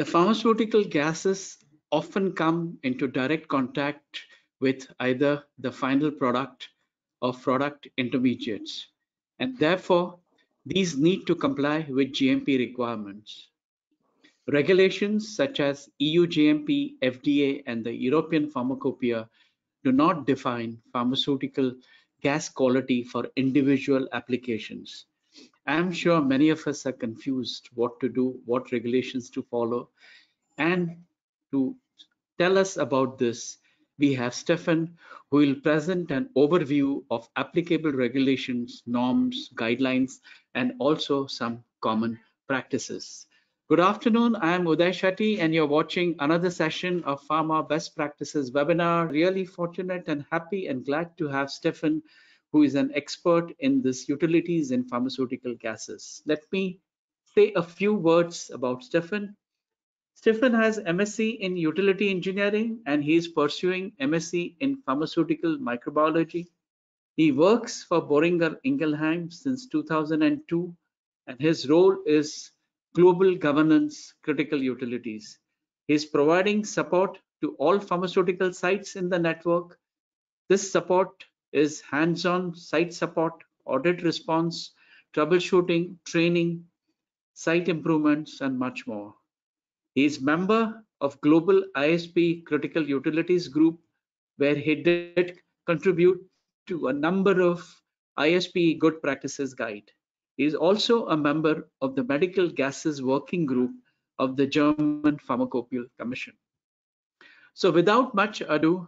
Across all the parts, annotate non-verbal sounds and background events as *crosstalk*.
The pharmaceutical gases often come into direct contact with either the final product or product intermediates, and therefore these need to comply with GMP requirements. Regulations such as EU GMP, FDA, and the European Pharmacopoeia do not define pharmaceutical gas quality for individual applications. I'm sure many of us are confused what to do, what regulations to follow. And to tell us about this, we have Stephan, who will present an overview of applicable regulations, norms, guidelines, and also some common practices. Good afternoon, I am Uday Shetty and you're watching another session of Pharma Best Practices webinar. Really fortunate and happy and glad to have Stephan, who is an expert in this utilities in pharmaceutical gases. Let me say a few words about Stephan. Stephan has MSc in utility engineering and he is pursuing MSc in pharmaceutical microbiology. He works for Boehringer Ingelheim since 2002 and his role is global governance critical utilities. He is providing support to all pharmaceutical sites in the network. This support is hands-on site support, audit response, troubleshooting, training, site improvements, and much more. He is member of Global ISPE Critical Utilities Group, where he did contribute to a number of ISPE Good Practices Guide. He is also a member of the Medical Gases Working Group of the German Pharmacopoeia Commission. So without much ado,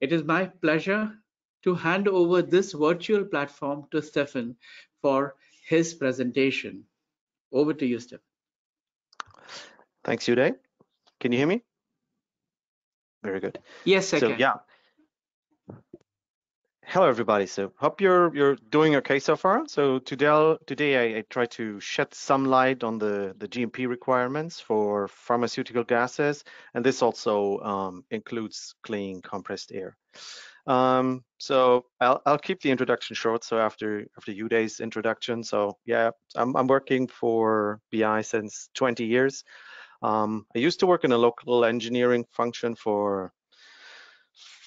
it is my pleasure to hand over this virtual platform to Stephan for his presentation. Over to you, Stephan. Thanks, Uday. Can you hear me? Very good. Yes, I so, can. Yeah, Hello, everybody. So hope you're you're doing okay so far. So today, today I, I try to shed some light on the, the GMP requirements for pharmaceutical gases, and this also um, includes clean compressed air. Um, so I'll, I'll keep the introduction short. So after after Uday's introduction, so yeah, I'm, I'm working for BI since 20 years. Um, I used to work in a local engineering function for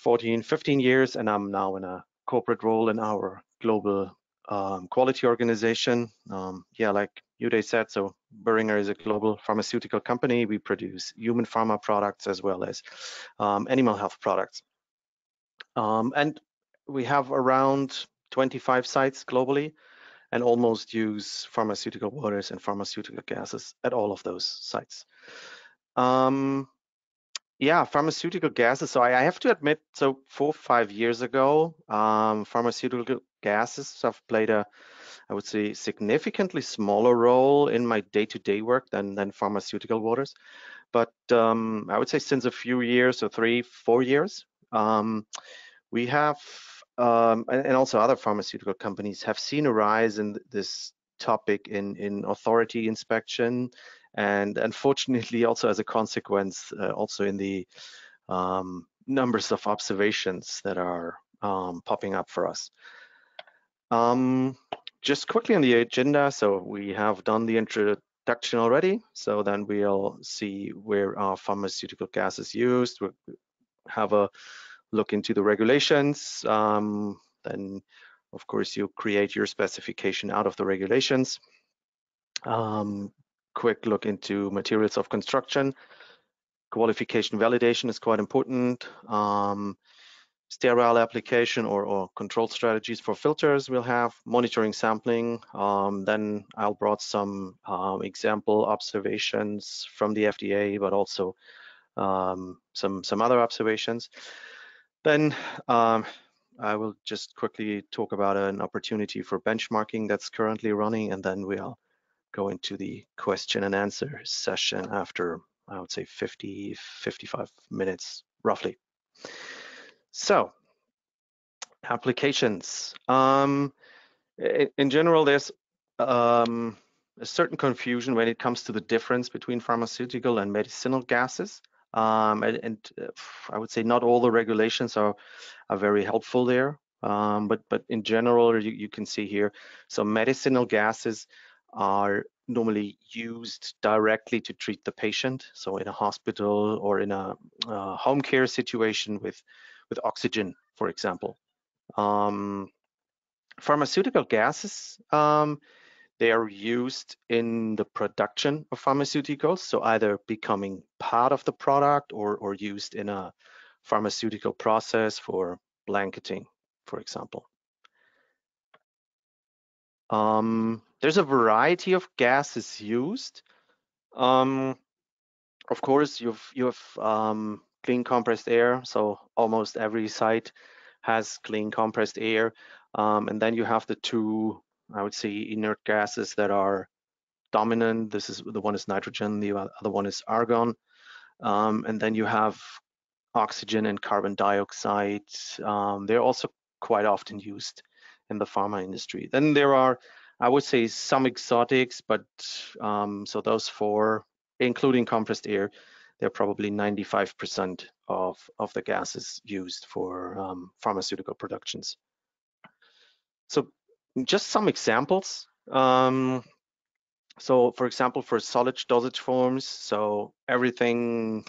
14, 15 years, and I'm now in a corporate role in our global um, quality organization. Um, yeah, like Uday said, so Boehringer is a global pharmaceutical company. We produce human pharma products as well as um, animal health products. Um, and we have around 25 sites globally and almost use pharmaceutical waters and pharmaceutical gases at all of those sites. Um, yeah, pharmaceutical gases. So I, I, have to admit, so four five years ago, um, pharmaceutical gases have played a, I would say, significantly smaller role in my day-to-day -day work than than pharmaceutical waters. But um, I would say since a few years, so three, four years, um, we have, um, and, and also other pharmaceutical companies have seen a rise in this topic in in authority inspection and unfortunately *laughs* also as a consequence uh, also in the um, numbers of observations that are um, popping up for us. Um, just quickly on the agenda, so we have done the introduction already, so then we'll see where our pharmaceutical gas is used, we'll have a look into the regulations, um, then of course you create your specification out of the regulations. Um, quick look into materials of construction. Qualification validation is quite important. Um, sterile application or, or, control strategies for filters we'll have monitoring sampling um, then I'll brought some um, example observations from the FDA but also um, some some other observations then um, I will just quickly talk about an opportunity for benchmarking that's currently running and then we'll go into the question and answer session after, I would say 50, 55 minutes roughly. So applications. Um, in general, there's um, a certain confusion when it comes to the difference between pharmaceutical and medicinal gases. Um, and, and uh, I would say not all the regulations are, are very helpful there. Um, but but in general, you, you can see here, so medicinal gases are normally used directly to treat the patient. So in a hospital or in a, a home care situation with, with oxygen, for example. Um, pharmaceutical gases, um, they are used in the production of pharmaceuticals, so either becoming part of the product or, or used in a pharmaceutical process for blanketing, for example. Um, there's a variety of gases used. Um, of course, you've you have um, clean compressed air, so almost every site has clean compressed air, um, and then you have the two, I would say, inert gases that are dominant. This is the one is nitrogen, the other one is argon, um, and then you have oxygen and carbon dioxide. Um, they're also quite often used in the pharma industry. Then there are, I would say, some exotics, but um, so those four, including compressed air, they're probably 95% of, of the gases used for um, pharmaceutical productions. So just some examples. Um, so for example, for solid dosage forms, so everything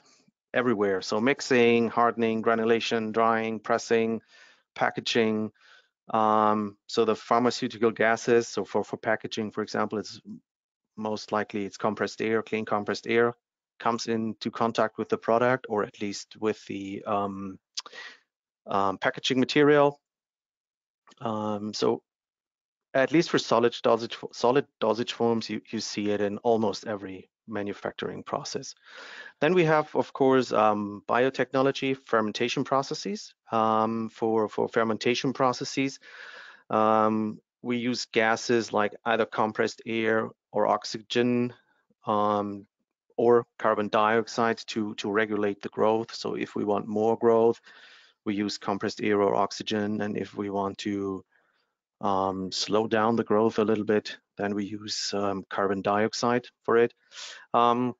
everywhere. So mixing, hardening, granulation, drying, pressing, packaging, um, so the pharmaceutical gases, so for, for packaging, for example, it's most likely it's compressed air, clean compressed air comes into contact with the product or at least with the um, um, packaging material. Um, so at least for solid dosage, solid dosage forms, you, you see it in almost every manufacturing process. Then we have, of course, um, biotechnology fermentation processes. Um, for, for fermentation processes, um, we use gases like either compressed air or oxygen um, or carbon dioxide to, to regulate the growth. So if we want more growth, we use compressed air or oxygen. And if we want to um, slow down the growth a little bit, then we use um, carbon dioxide for it. Um,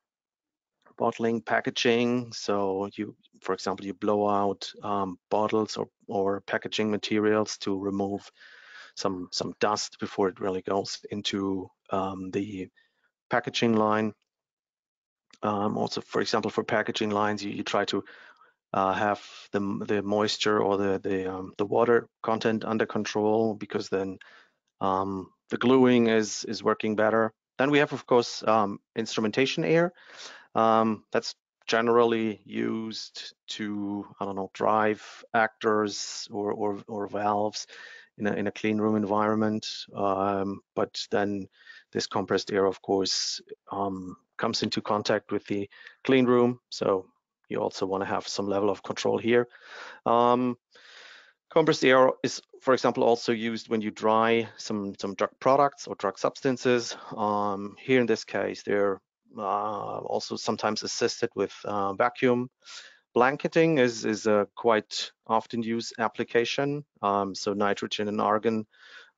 bottling, packaging. So you, for example, you blow out um, bottles or, or packaging materials to remove some some dust before it really goes into um, the packaging line. Um, also, for example, for packaging lines, you, you try to uh, have the the moisture or the the um, the water content under control because then um, the gluing is is working better. Then we have, of course, um, instrumentation air. Um, that's generally used to I don't know drive actors or or, or valves in a in a clean room environment. Um, but then this compressed air, of course, um, comes into contact with the clean room, so you also want to have some level of control here. Um, compressed air is, for example, also used when you dry some, some drug products or drug substances. Um, here in this case, they're uh, also sometimes assisted with uh, vacuum. Blanketing is, is a quite often used application. Um, so nitrogen and argon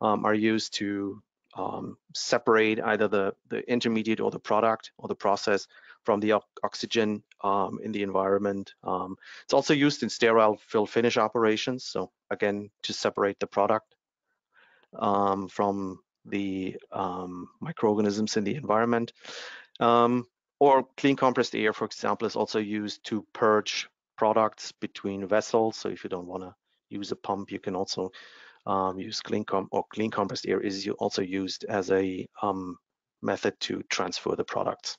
um, are used to um, separate either the, the intermediate or the product or the process from the oxygen um, in the environment. Um, it's also used in sterile fill finish operations. So again, to separate the product um, from the um, microorganisms in the environment. Um, or clean compressed air, for example, is also used to purge products between vessels. So if you don't want to use a pump, you can also um, use clean com or clean compressed air is you also used as a method to transfer the products.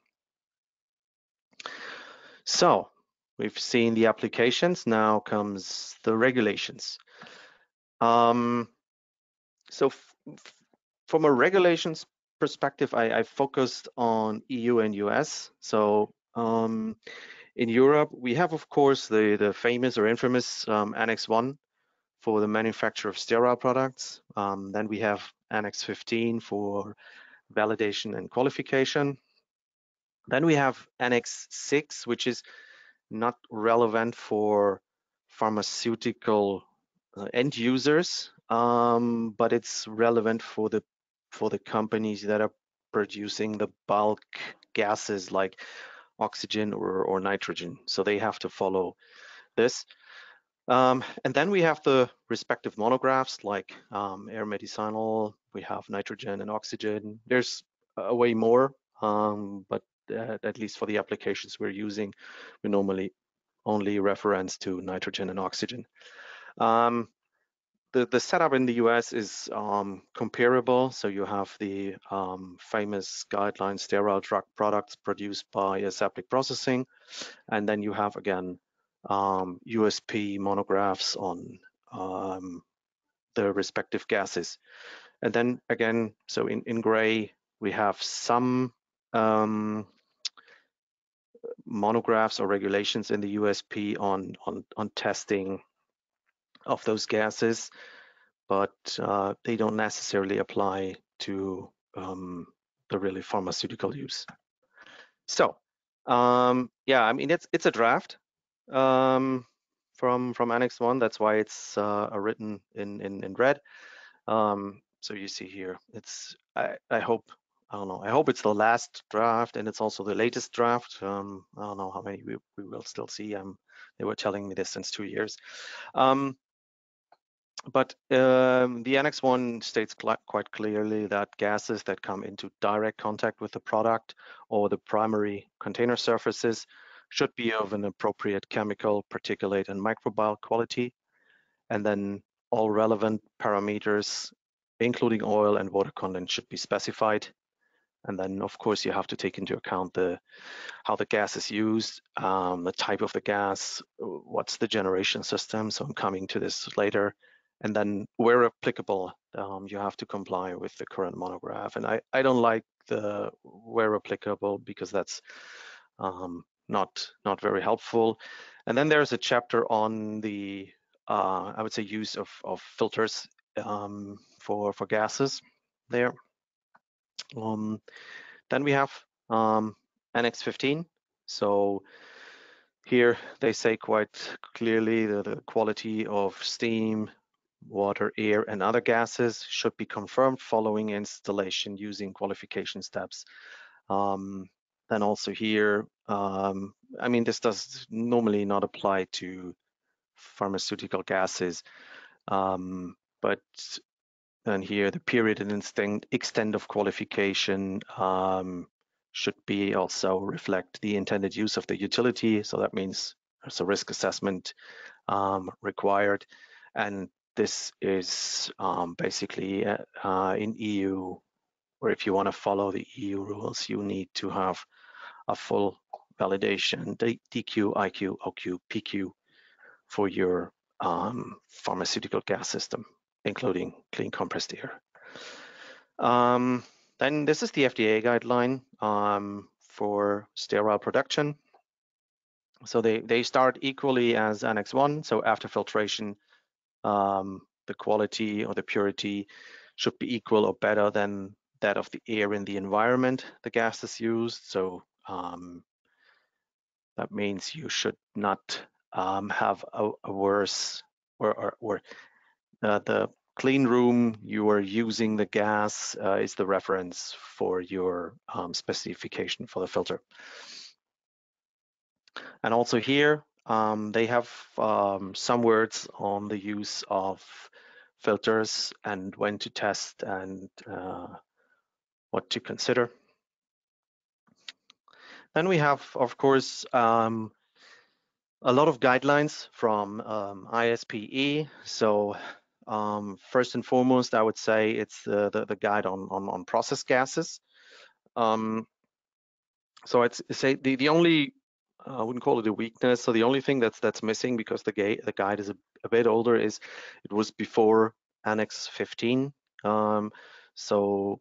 So we've seen the applications, now comes the regulations. Um, so from a regulations perspective, I, I, focused on EU and US. So um, in Europe, we have, of course, the, the famous or infamous um, Annex 1 for the manufacture of sterile products. Um, then we have Annex 15 for validation and qualification. Then we have Annex 6, which is not relevant for pharmaceutical uh, end users, um, but it's relevant for the for the companies that are producing the bulk gases like oxygen or, or nitrogen. So they have to follow this. Um, and then we have the respective monographs like um, air medicinal, we have nitrogen and oxygen. There's uh, way more, um, but uh, at least for the applications we're using, we normally only reference to nitrogen and oxygen. Um, the, the setup in the US is um, comparable. So you have the um, famous guideline sterile drug products produced by aseptic processing. And then you have, again, USP um, monographs on um, the respective gases. And then again, so in, in gray, we have some um, monographs or regulations in the USP on, on, on testing of those gases, but uh, they don't necessarily apply to um, the really pharmaceutical use. So um, yeah, I mean it's it's a draft um, from from Annex One. That's why it's uh, written in in, in red. Um, so you see here, it's I, I hope I don't know. I hope it's the last draft and it's also the latest draft. Um, I don't know how many we, we will still see. Um, they were telling me this since two years. Um, but um, the Annex 1 states cl quite clearly that gases that come into direct contact with the product or the primary container surfaces should be of an appropriate chemical, particulate, and microbial quality. And then all relevant parameters, including oil and water content, should be specified. And then, of course, you have to take into account the how the gas is used, um, the type of the gas, what's the generation system. So I'm coming to this later and then where applicable, um, you have to comply with the current monograph. And I, I don't like the where applicable because that's um, not not very helpful. And then there's a chapter on the uh, I would say use of, of filters um, for for gases there. Um, then we have um, Annex 15. So here they say quite clearly the, the quality of steam, water, air, and other gases should be confirmed following installation using qualification steps. Um, then also here, um, I mean, this does normally not apply to pharmaceutical gases, um, but then here the period and extent of qualification um, should be also reflect the intended use of the utility. So that means there's a risk assessment um, required. And this is um, basically uh, uh in EU, or if you want to follow the EU rules, you need to have a full validation, DQ, IQ, OQ, PQ for your um, pharmaceutical gas system, including clean compressed air. Um, then this is the FDA guideline um, for sterile production. So they, they start equally as Annex 1, so after filtration, um, the quality or the purity should be equal or better than that of the air in the environment the gas is used. So um, that means you should not um, have a, a, worse or, or, or uh, the clean room you are using the gas uh, is the reference for your um, specification for the filter. And also here, um, they have um, some words on the use of filters and when to test and uh, what to consider. Then we have, of course, um, a lot of guidelines from um, ISPE. So um, first and foremost, I would say it's the, the, the guide on, on, on process gases. Um, so I'd say the, the only I wouldn't call it a weakness. So the only thing that's that's missing because the, the guide is a, a, bit older is it was before Annex 15. Um, so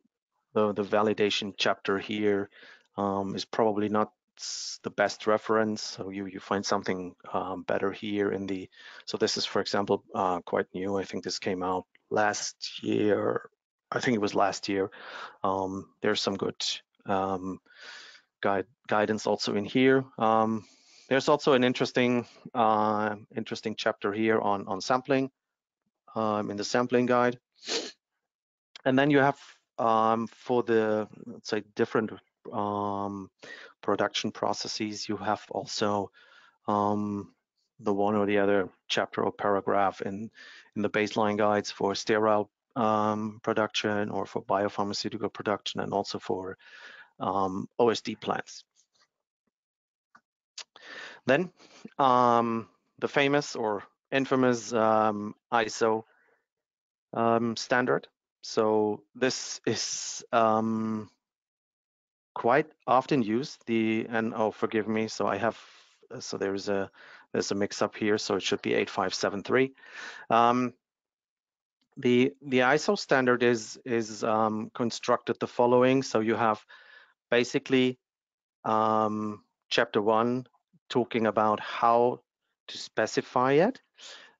the, the validation chapter here um, is probably not the best reference. So you you find something um, better here in the. So this is, for example, uh, quite new. I think this came out last year. I think it was last year. Um, there's some good um, guide, guidance also in here. Um, there's also an interesting uh, interesting chapter here on on sampling um, in the sampling guide. And then you have um, for the let's say different um, production processes, you have also um, the one or the other chapter or paragraph in in the baseline guides for sterile um, production or for biopharmaceutical production and also for um, OSD plants. Then um, the famous or infamous um, ISO um, standard. So this is um, quite often used. The and oh, forgive me. So I have so there's a there's a mix up here. So it should be 8573. Um, the the ISO standard is is um, constructed the following. So you have basically um, chapter one talking about how to specify it.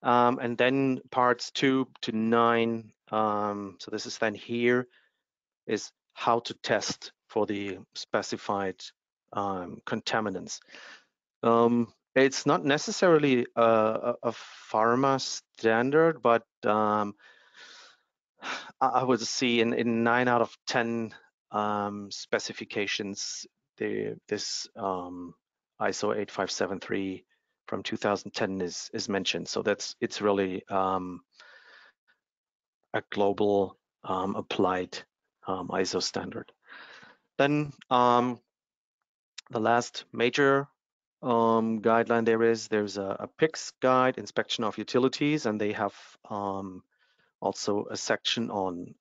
Um, and then parts two to nine, um, so this is then here, is how to test for the specified um, contaminants. Um, it's not necessarily a, a, pharma standard, but um, I would see in, in nine out of 10 um, specifications, the, this ISO 8573 from 2010 is is mentioned. So that's it's really um, a global um, applied um, ISO standard. Then um, the last major um, guideline there is there's a, a PICS guide, inspection of utilities, and they have um, also a section on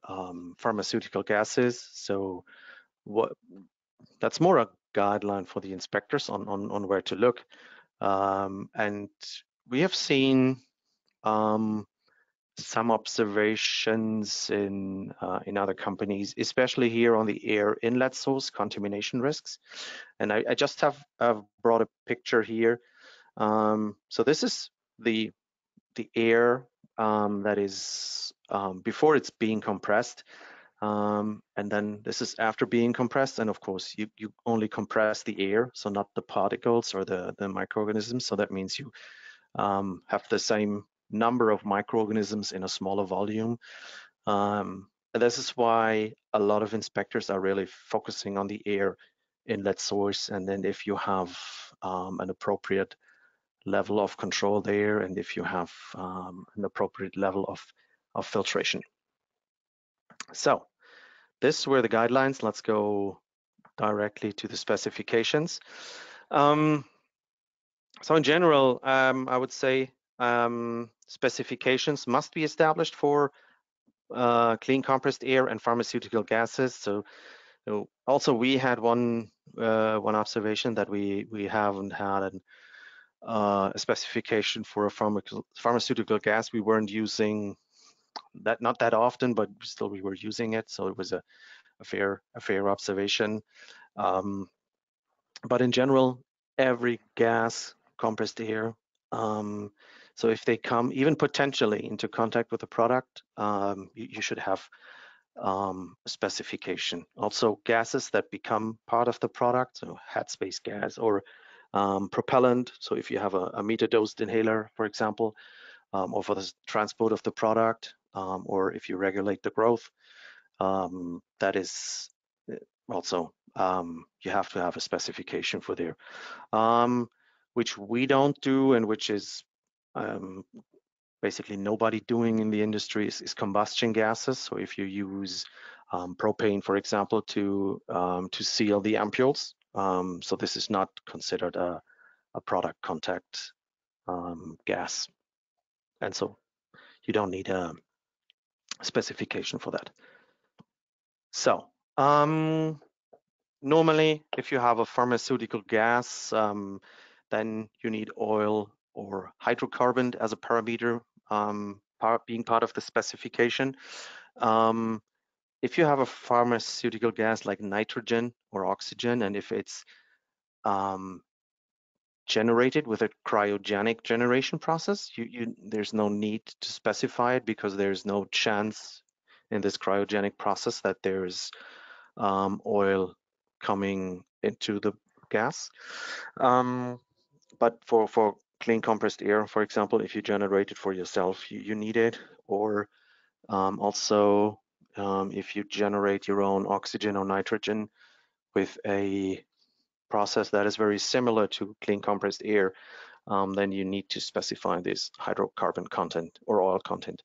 pharmaceutical gases. So what that's more a guideline for the inspectors on, on, on where to look. Um, and we have seen um, some observations in uh, in other companies, especially here on the air inlet source contamination risks. And I, I just have I've brought a picture here. Um, so this is the the air um, that is um, before it's being compressed. Um, and then this is after being compressed. And of course, you, you only compress the air, so not the particles or the, the microorganisms. So that means you um, have the same number of microorganisms in a smaller volume. Um, this is why a lot of inspectors are really focusing on the air inlet source. And then if you have um, an appropriate level of control there, and if you have um, an appropriate level of, of filtration. So this were the guidelines. Let's go directly to the specifications. Um, so in general, um, I would say um, specifications must be established for uh, clean compressed air and pharmaceutical gases. So, so also we had one uh, one observation that we we haven't had an, uh, a specification for a pharma pharmaceutical gas. We weren't using that not that often, but still we were using it, so it was a, a fair a fair observation. Um, but in general, every gas, compressed air, um, so if they come even potentially into contact with a product, um, you, you, should have um, specification. Also gases that become part of the product, so headspace gas or um, propellant. So if you have a, a meter dosed inhaler, for example, um, or for the transport of the product, um, or if you regulate the growth, um, that is eh, also you have to have a specification for there, which we don't do and which is um, basically nobody doing in the industry is, is combustion gases. So if you use um, propane, for example, to to seal the ampules, so this is not considered a, a product contact gas, and so you don't need a specification for that. So um, normally, if you have a pharmaceutical gas, um, then you need oil or hydrocarbon as a parameter um, part, being part of the specification. Um, if you have a pharmaceutical gas like nitrogen or oxygen, and if it's um, generated with a cryogenic generation process, you, you, there's no need to specify it because there's no chance in this cryogenic process that there's um, oil coming into the gas. Um, but for, for clean compressed air, for example, if you generate it for yourself, you, you need it. Or um, also, um, if you generate your own oxygen or nitrogen with a process that is very similar to clean compressed air, um, then you need to specify this hydrocarbon content or oil content.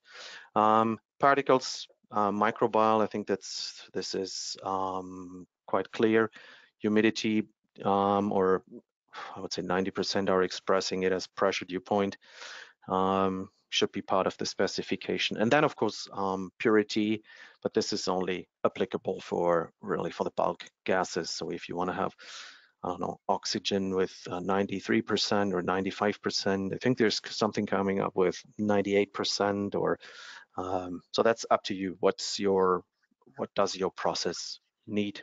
Um, particles, uh, microbial, I think that's this is um, quite clear. Humidity um, or I would say 90% are expressing it as pressure dew point um, should be part of the specification. And then of course um, purity, but this is only applicable for really for the bulk gases. So if you want to have I don't know, oxygen with 93% uh, or 95%. I think there's something coming up with 98% or um, so that's up to you. What's your, what does your process need?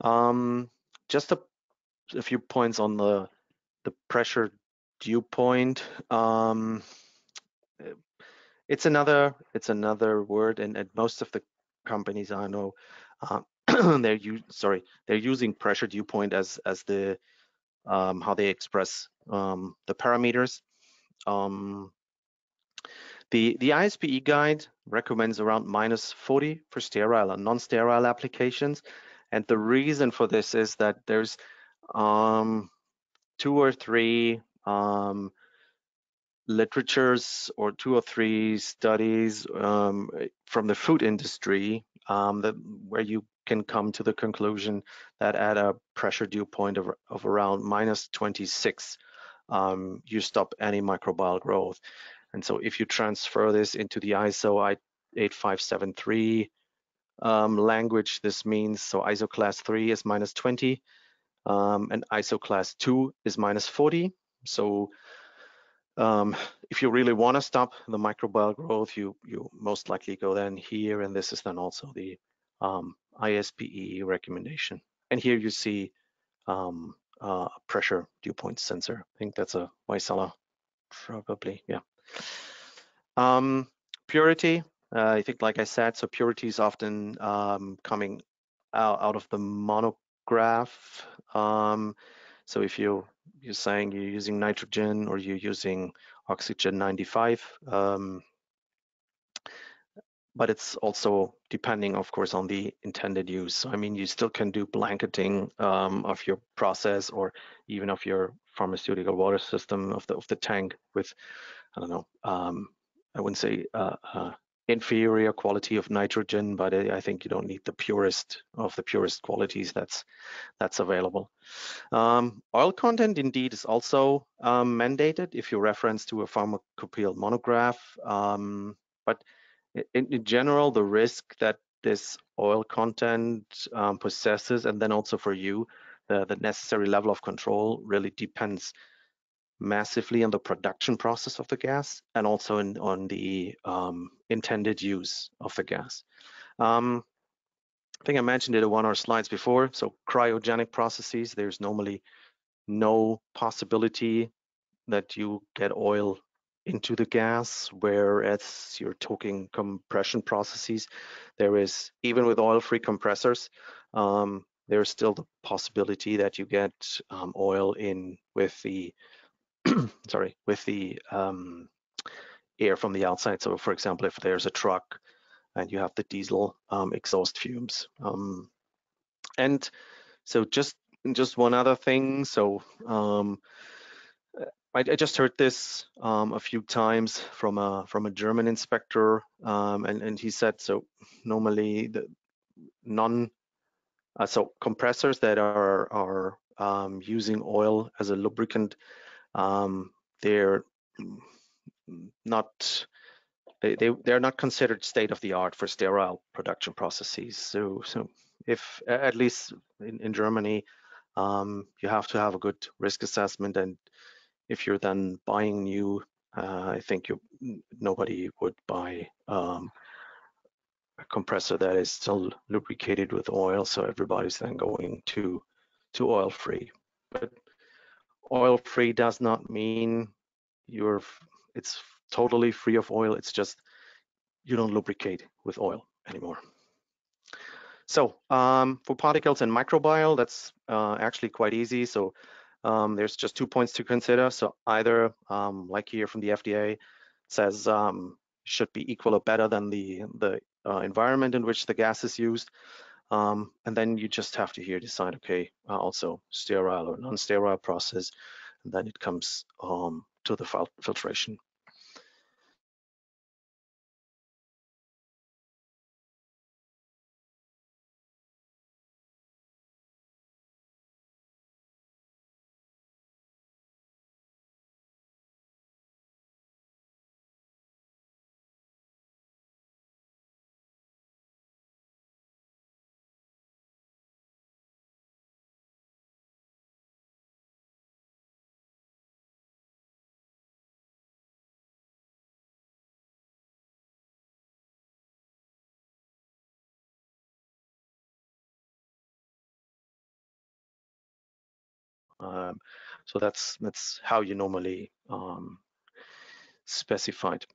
Um, just a, a, few points on the the pressure dew point. Um, it's another it's another word, and, and most of the companies I know uh, *clears throat* they're use sorry they're using pressure dew point as as the um, how they express um, the parameters. Um, the the ISPE guide recommends around minus 40 for sterile and non-sterile applications, and the reason for this is that there's um, two or three um, literatures or two or three studies um, from the food industry um, that, where you can come to the conclusion that at a pressure dew point of, of around minus 26, um, you stop any microbial growth. And so if you transfer this into the ISO 8573 um, language, this means, so ISO class 3 is minus 20, um, and ISO class 2 is minus 40. So um, if you really want to stop the microbial growth, you you most likely go then here, and this is then also the um, ISPE recommendation. And here you see um, uh, pressure dew point sensor. I think that's a Vaisala, probably, yeah. Um, purity, uh, I think like I said, so purity is often um, coming out, out, of the monograph. Um, so if you, you're saying you're using nitrogen or you're using oxygen 95, um, but it's also depending, of course, on the intended use. So, I mean, you still can do blanketing um, of your process or even of your pharmaceutical water system of the of the tank with, I don't know, um, I wouldn't say uh, uh, inferior quality of nitrogen, but I think you don't need the purest of the purest qualities that's that's available. Um, oil content indeed is also um, mandated if you reference to a pharmacopoeial monograph, um, but in, in general, the risk that this oil content um, possesses, and then also for you, the, the necessary level of control really depends massively on the production process of the gas and also in, on the um, intended use of the gas. Um, I think I mentioned it in one of our slides before. So cryogenic processes, there's normally no possibility that you get oil into the gas, whereas you're talking compression processes, there is, even with oil-free compressors, um, there's still the possibility that you get um, oil in with the, *clears throat* sorry, with the um, air from the outside. So for example, if there's a truck and you have the diesel um, exhaust fumes. Um, and so just just one other thing. So um, I, I just heard this um, a few times from a from a German inspector, um, and and he said so. Normally, the non uh, so compressors that are are um, using oil as a lubricant, um, they're not they, they they're not considered state of the art for sterile production processes. So so if at least in, in Germany, um, you have to have a good risk assessment and if you're then buying new, uh, I think you nobody would buy um, a compressor that is still lubricated with oil. So everybody's then going to to oil free. But oil free does not mean you're it's totally free of oil. It's just you don't lubricate with oil anymore. So um, for particles and microbial, that's uh, actually quite easy. So um, there's just two points to consider. So either, um, like here from the FDA, says um, should be equal or better than the the uh, environment in which the gas is used, um, and then you just have to here decide, okay, uh, also sterile or non-sterile process, and then it comes um, to the filtration. Um, so that's that's how you normally um, specified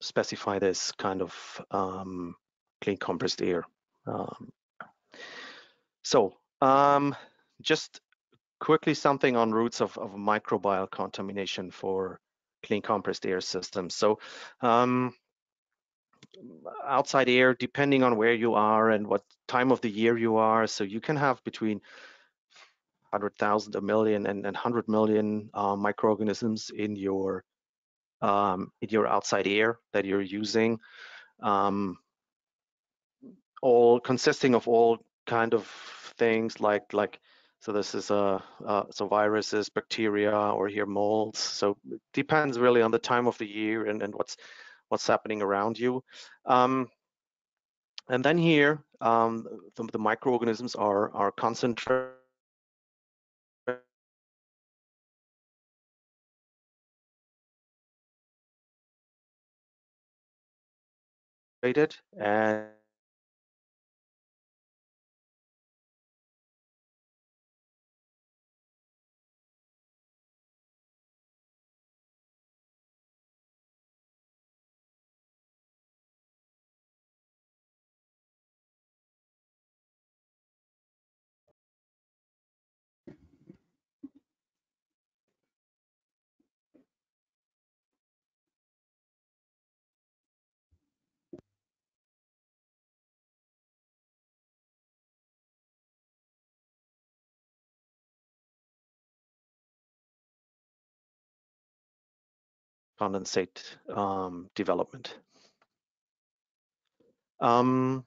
specify this kind of um, clean compressed air. Um, so um, just quickly something on routes of, of microbial contamination for clean compressed air systems. So um, outside air, depending on where you are and what time of the year you are, so you can have between 100,000, a million, and, and 100 million uh, microorganisms in your um, in your outside air that you're using, um, all consisting of all kind of things like like so this is a uh, so viruses, bacteria, or here molds. So it depends really on the time of the year and, and what's what's happening around you. Um, and then here, um, the, the, microorganisms are are concentrated and condensate um, development. Um,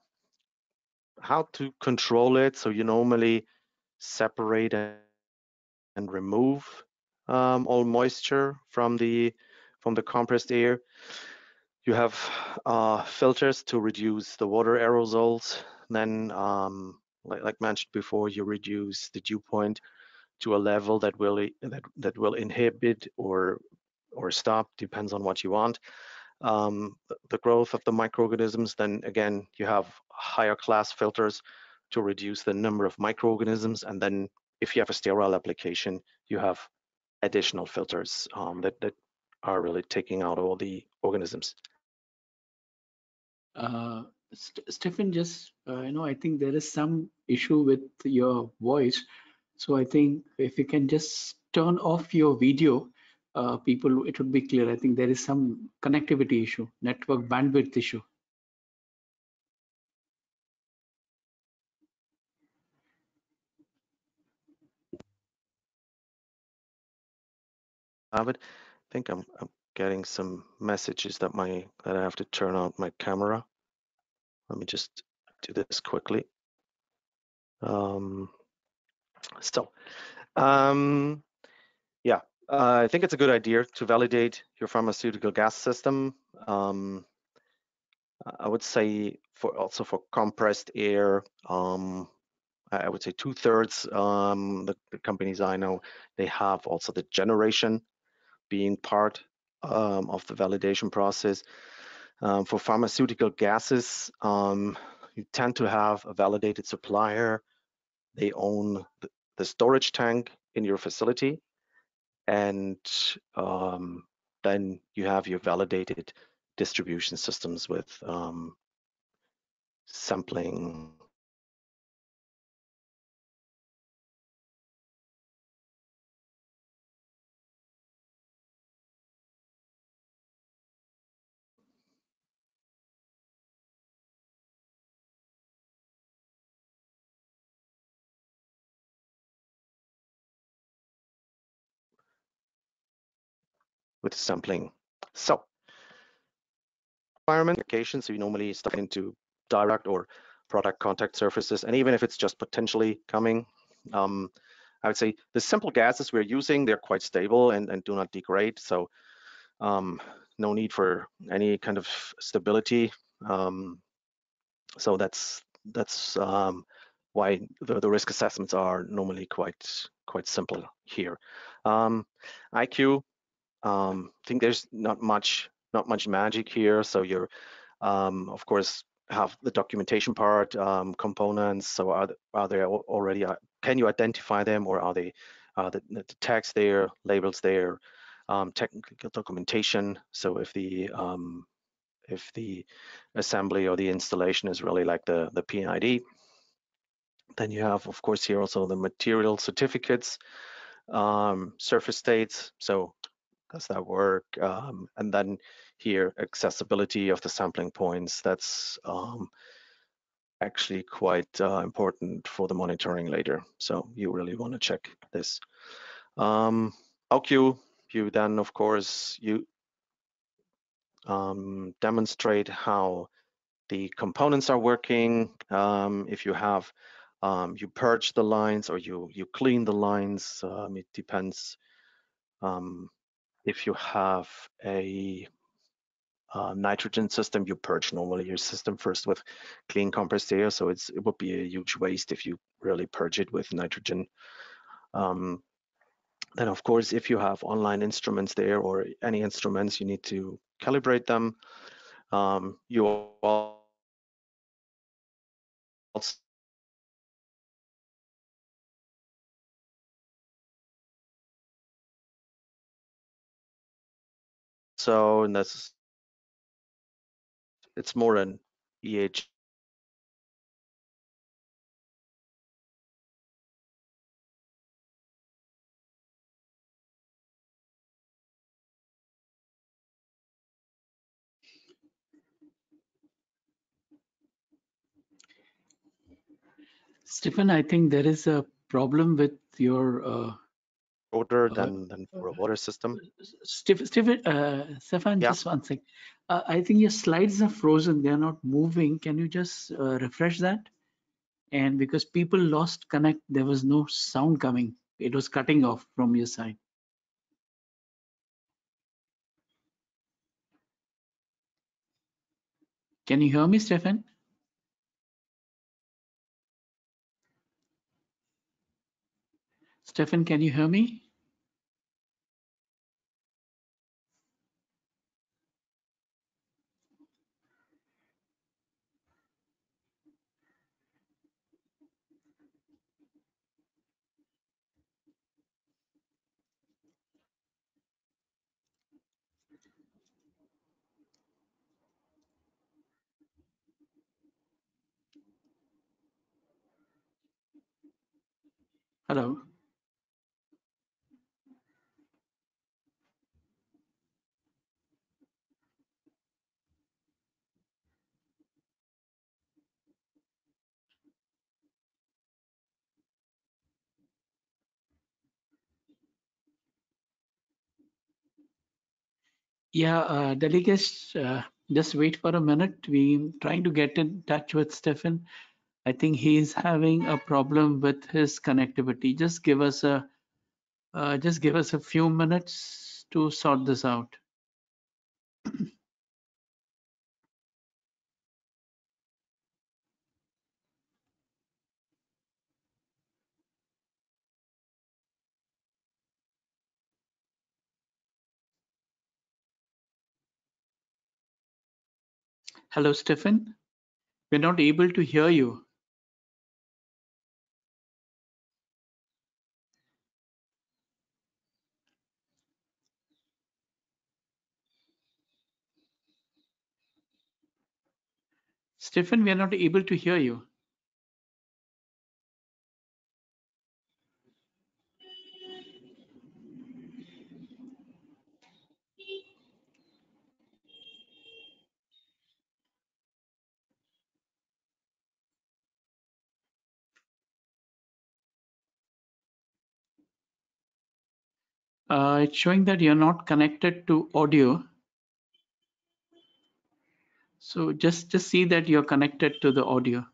how to control it? So you normally separate and, remove um, all moisture from the from the compressed air. You have uh, filters to reduce the water aerosols. Then, um, like, like mentioned before, you reduce the dew point to a level that will that that will inhibit or or stop, depends on what you want. Um, the growth of the microorganisms, then again, you have higher class filters to reduce the number of microorganisms. And then if you have a sterile application, you have additional filters um, that, that are really taking out all the organisms. Uh, St Stephen, just, uh, you know, I think there is some issue with your voice. So I think if you can just turn off your video uh, people, it would be clear. I think there is some connectivity issue, network bandwidth issue. I think I'm, I'm getting some messages that my that I have to turn on my camera. Let me just do this quickly. Um, so, um, uh, I think it's a good idea to validate your pharmaceutical gas system. Um, I would say for also for compressed air, um, I would say two thirds um, the, the, companies I know they have also the generation being part um, of the validation process. Um, for pharmaceutical gases, um, you tend to have a validated supplier. They own the, the storage tank in your facility and um, then you have your validated distribution systems with um, sampling with sampling. So environment applications, so you normally start into direct or product contact surfaces. And even if it's just potentially coming, um, I would say the simple gases we're using, they're quite stable and, and do not degrade. So um, no need for any kind of stability. Um, so that's that's um, why the, the, risk assessments are normally quite quite simple here. Um, IQ um, I think there's not much not much magic here. So you're um, of course have the documentation part, um, components. So are are they already? Uh, can you identify them, or are they uh, the, the text there, labels there, um, technical documentation. So if the um, if the assembly or the installation is really like the the PID, then you have, of course, here also the material certificates, um, surface dates. So does that work? Um, and then here, accessibility of the sampling points. That's um, actually quite uh, important for the monitoring later. So you really want to check this. Um, OQ, you then, of course, you um, demonstrate how the components are working. Um, if you have, um, you purge the lines or you you clean the lines. Um, it depends. If you have a uh, nitrogen system, you purge normally your system first with clean compressed air. So it's it would be a huge waste if you really purge it with nitrogen. Um, then of course, if you have online instruments there or any instruments, you need to calibrate them. Um, you also so and that's it's more an EH Stephen, I think there is a problem with your uh, order uh, than than for a water system. Stephen, Stephen, uh, Stephan, Yeah. just one sec. Uh, I think your slides are frozen; they're not moving. Can you just uh, refresh that? And because people lost connect, there was no sound coming. It was cutting off from your side. Can you hear me, Stephan? Stephan, can you hear me? Hello. Yeah, uh, delegates, uh, just wait for a minute. We trying to get in touch with Stephan. I think he's having a problem with his connectivity. Just give us a uh, just give us a few minutes to sort this out. Hello, Stephan. We're not able to hear you. Stephan, we are not able to hear you. Uh, it's showing that you're not connected to audio. So just just see that you're connected to the audio.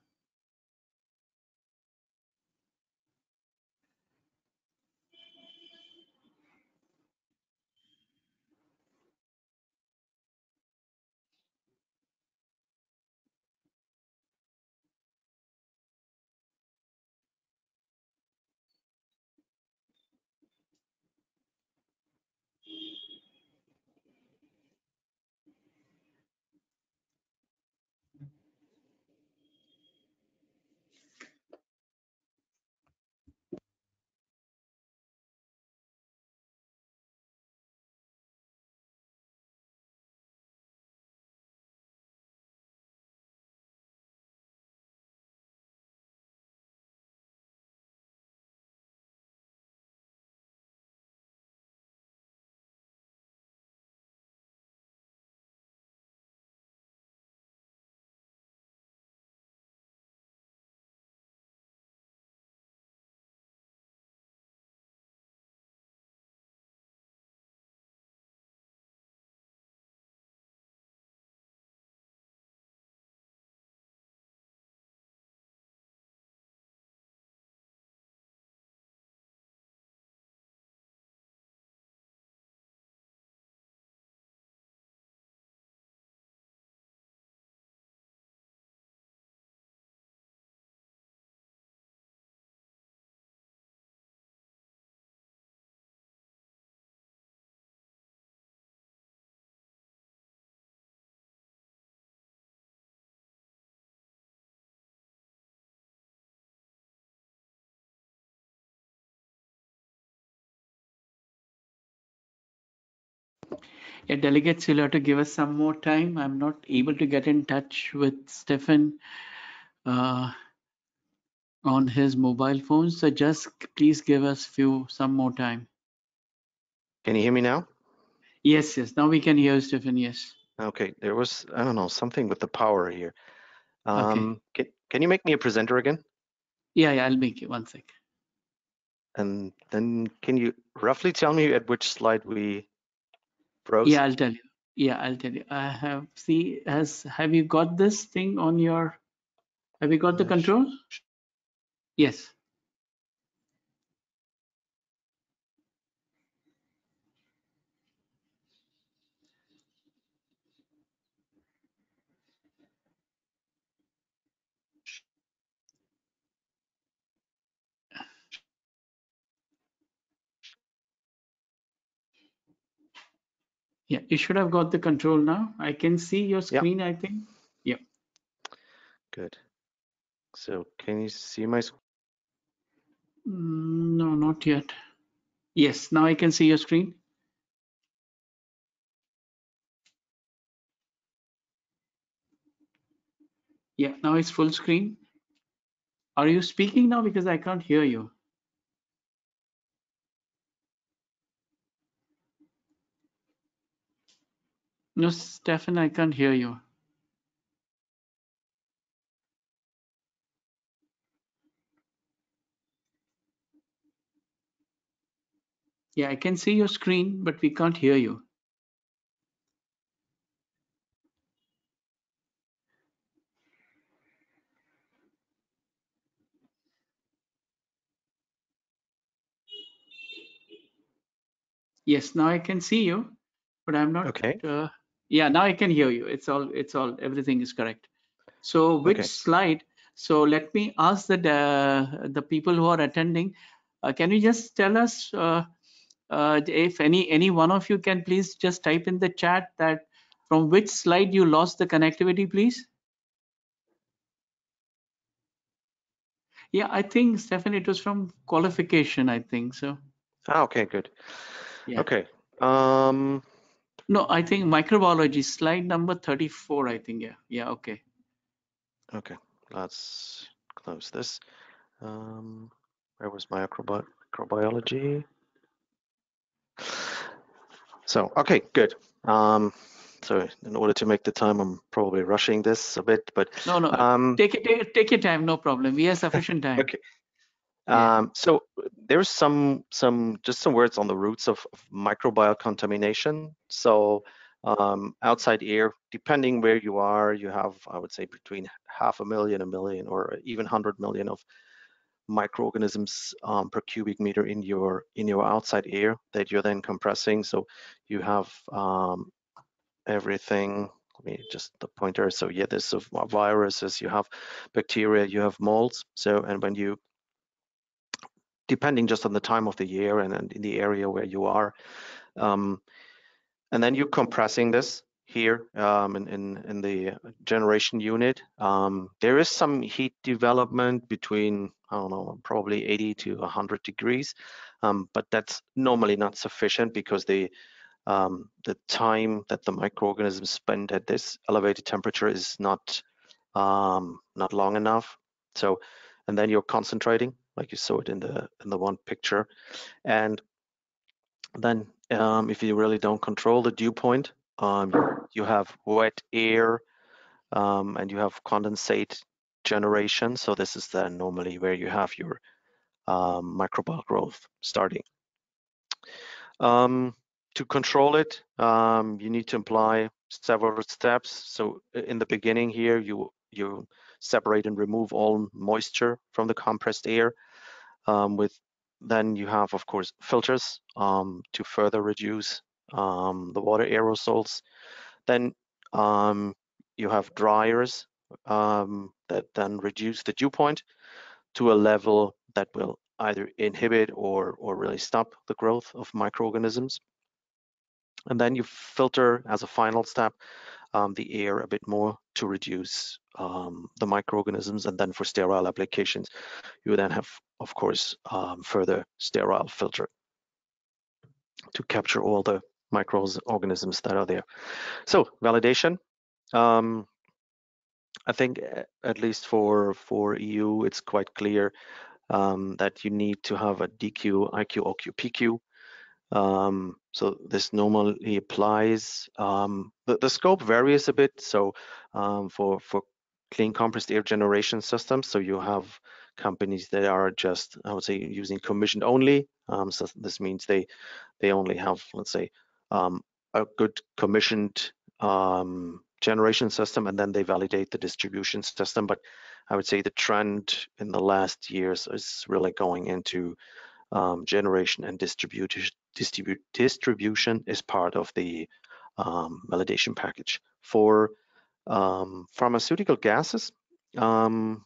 Yeah, delegates, you'll have to give us some more time. I'm not able to get in touch with Stephan uh, on his mobile phone. So just please give us few some more time. Can you hear me now? Yes, yes. Now we can hear Stephan. Yes. Okay, there was, I don't know, something with the power here. Okay. Um, can, can you make me a presenter again? Yeah, yeah. I'll make it one sec. And then can you roughly tell me at which slide we froze? Yeah, I'll tell you. Yeah, I'll tell you. I have see has have you got this thing on your have you got the control? Yes. Yeah, you should have got the control now. I can see your screen, I think. Yeah. Good. So can you see my, s- Mm, No, not yet. Yes, now I can see your screen. Yeah, now it's full screen. Are you speaking now? Because I can't hear you. No, Stephan, I can't hear you. Yeah, I can see your screen, but we can't hear you. Yes, now I can see you, but I'm not. okay, Uh, yeah, now I can hear you. It's all. It's all. Everything is correct. So which Okay. slide? So let me ask that uh, the people who are attending. Uh, can you just tell us uh, uh, if any any one of you can please just type in the chat that from which slide you lost the connectivity, please? Yeah, I think Stephan, it was from qualification. I think so. ah, okay, good. Yeah. Okay, um, No, I think microbiology slide number 34. I think. Yeah. Yeah. Okay. okay, let's close this. Um, where was microbi microbiology? So, okay, good. Um, so in order to make the time, I'm probably rushing this a bit, but No, no. um, Take it. Take, take your time. No problem. We have sufficient *laughs* time. okay. Um, so there's some some just some words on the roots of, of microbial contamination. So um, outside air, depending where you are, you have I would say between half a million, a million, or even hundred million of microorganisms um, per cubic meter in your in your outside air that you're then compressing. So you have um, everything. Let me just the pointer. So yeah, there's of viruses, you have bacteria, you have molds. So and when you depending just on the time of the year and, and in the area where you are. Um, and then you're compressing this here um, in, in, in the generation unit. Um, there is some heat development between, I don't know, probably 80 to 100 degrees, um, but that's normally not sufficient because the um, the time that the microorganisms spend at this elevated temperature is not um, not long enough. So, and then you're concentrating, like you saw it in the in the one picture, and then um, if you really don't control the dew point, um, you have wet air um, and you have condensate generation. So this is then normally where you have your um, microbial growth starting. Um, to control it, um, you need to apply several steps. So in the beginning here, you you separate and remove all moisture from the compressed air. Um, with then you have, of course, filters um, to further reduce um, the water aerosols. Then um, you have dryers um, that then reduce the dew point to a level that will either inhibit or or really stop the growth of microorganisms. And then you filter as a final step um, the air a bit more to reduce um, the microorganisms. And then for sterile applications, you then have, of course, um, further sterile filter to capture all the microorganisms that are there. So validation. Um, I think at least for for EU, it's quite clear um, that you need to have a DQ, IQ, OQ, PQ. Um, so this normally applies. Um, the, the scope varies a bit. So um, for for clean compressed air generation systems, so you have companies that are just I would say using commissioned only. Um, so this means they they only have let's say um, a good commissioned um, generation system and then they validate the distribution system. But I would say the trend in the last years is really going into um, generation and distribution. Distribu distribution is part of the um, validation package. For um, pharmaceutical gases, um,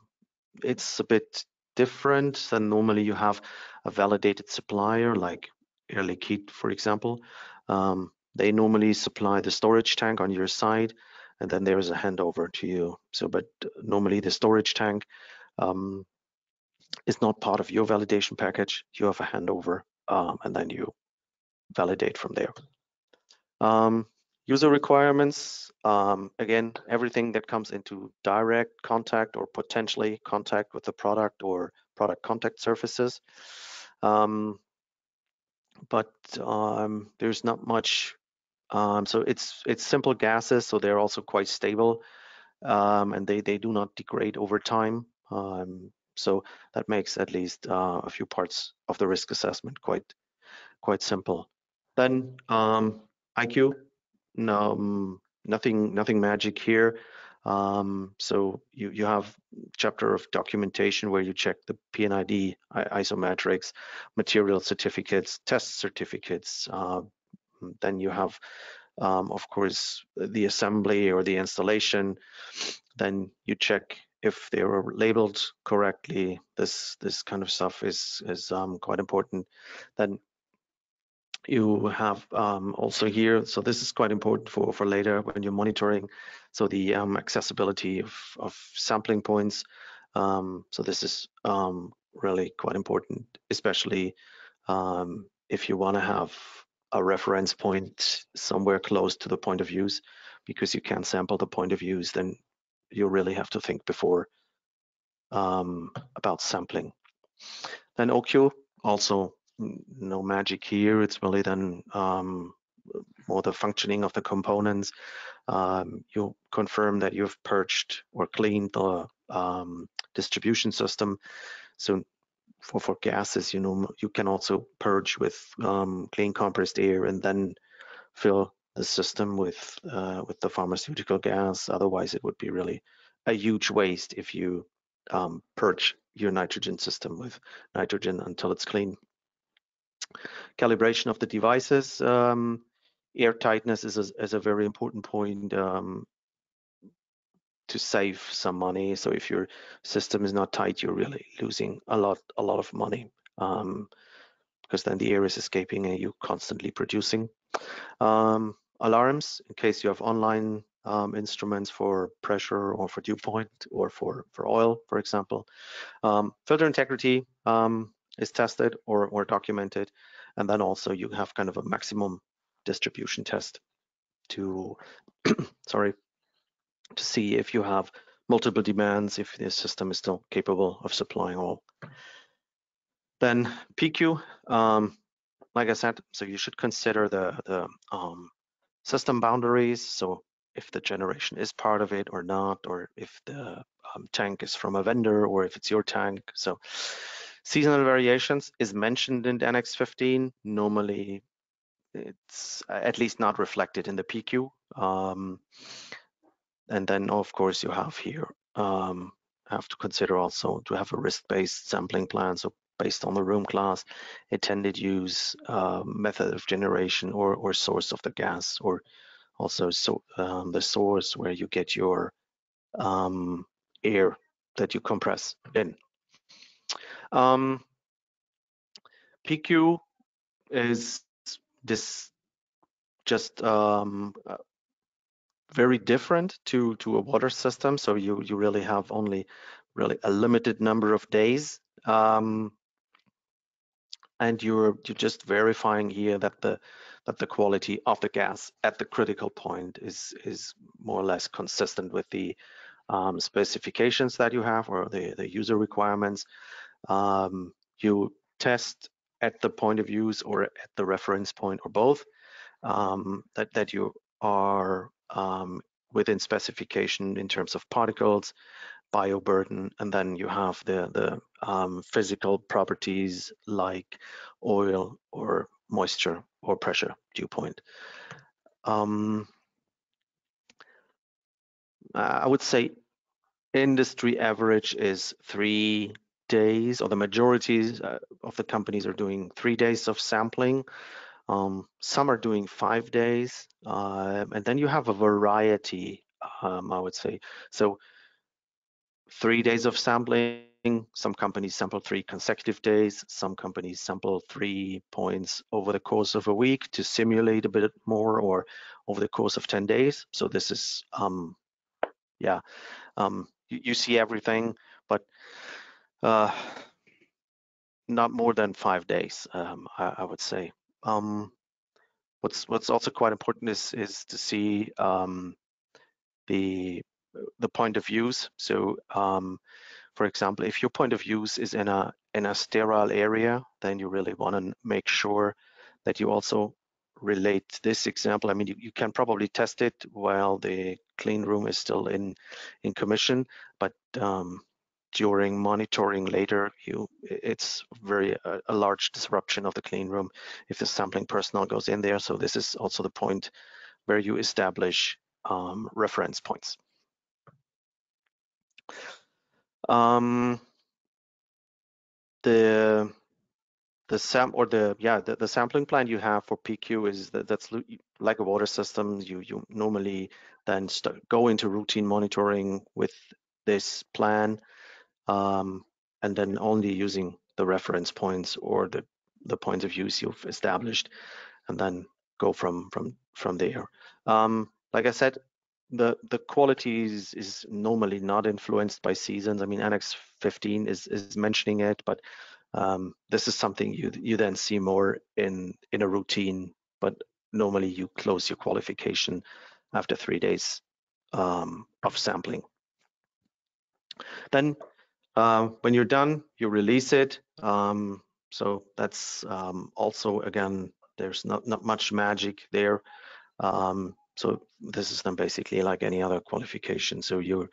it's a bit different than normally you have a validated supplier like Air Liquide, for example. Um, they normally supply the storage tank on your side and then there is a handover to you. So, but normally the storage tank um, is not part of your validation package. You have a handover um, and then you validate from there. Um, user requirements, um, again, everything that comes into direct contact or potentially contact with the product or product contact surfaces. Um, but um, there's not much um, so it's it's simple gases, so they're also quite stable, um, and they they do not degrade over time. Um, so that makes at least uh, a few parts of the risk assessment quite quite simple. Then IQ, no, nothing nothing magic here. Um, so you you have chapter of documentation where you check the PNID, isometrics, material certificates, test certificates, uh, then you have, um, of course, the assembly or the installation. Then you check if they were labeled correctly. This this kind of stuff is is um, quite important. Then you have um, also here, so this is quite important for for later when you're monitoring. So the um, accessibility of of sampling points. Um, so this is um, really quite important, especially um, if you want to have a reference point somewhere close to the point of use because you can't sample the point of use then you really have to think before um, about sampling then OQ also no magic here it's really then um, more the functioning of the components um, you confirm that you've purged or cleaned the um, distribution system so for, for gases, you know, you can also purge with um, clean compressed air and then fill the system with uh, with the pharmaceutical gas. Otherwise, it would be really a huge waste if you um, purge your nitrogen system with nitrogen until it's clean. Calibration of the devices. Um, air tightness is a, is a very important point. Um, to save some money. So if your system is not tight, you're really losing a lot, a lot of money um, because then the air is escaping and you're constantly producing. Um, alarms in case you have online um, instruments for pressure or for dew point or for, for oil, for example. Um, filter integrity um, is tested or, or documented. And then also you have kind of a maximum distribution test to, *clears throat* sorry, to see if you have multiple demands, if the system is still capable of supplying all. Then PQ, um, like I said, so you should consider the, the um, system boundaries. So if the generation is part of it or not, or if the um, tank is from a vendor or if it's your tank. So seasonal variations is mentioned in Annex 15. Normally, it's at least not reflected in the PQ. Um, and then of course you have here um, have to consider also to have a risk-based sampling plan. So based on the room class, intended use, uh, method of generation, or or source of the gas, or also so um, the source where you get your um, air that you compress in. Um, PQ is this just um, very different to to a water system. So you you really have only really a limited number of days, um, and you're you're just verifying here that the that the quality of the gas at the critical point is is more or less consistent with the um, specifications that you have or the, the user requirements. Um, you test at the point of use or at the reference point or both um, that, that you are um, within specification in terms of particles, bioburden, and then you have the, the um, physical properties like oil or moisture or pressure dew point. Um, I would say industry average is three days, or the majority uh, of the companies are doing three days of sampling. Um, some are doing five days, uh, and then you have a variety, um, I would say. So three days of sampling, some companies sample three consecutive days, some companies sample three points over the course of a week to simulate a bit more or over the course of 10 days. So this is, um, yeah, um, you, you, see everything, uh, not more than five days, um, I, I, would say. Um, what's what's also quite important is is to see um, the the point of use. So, um, for example, if your point of use is in a in a sterile area, then you really want to make sure that you also relate this example. I mean, you, you can probably test it while the clean room is still in in commission, but um, during monitoring later, you it's very a, a, large disruption of the clean room if the sampling personnel goes in there. So this is also the point where you establish um, reference points. Um, the the sam or the yeah the, the sampling plan you have for PQ is that that's like a water system. You you normally then go into routine monitoring with this plan um, and then only using the reference points or the, the points of use you've established and then go from from from there. Um, like I said, the the quality is, is normally not influenced by seasons. I mean, Annex 15 is is mentioning it, but um, this is something you you then see more in in a routine. But normally you close your qualification after three days um, of sampling. Then uh, when you're done, you release it. Um, so that's um, also, again, there's not, not much magic there. Um, so this is then basically like any other qualification. So you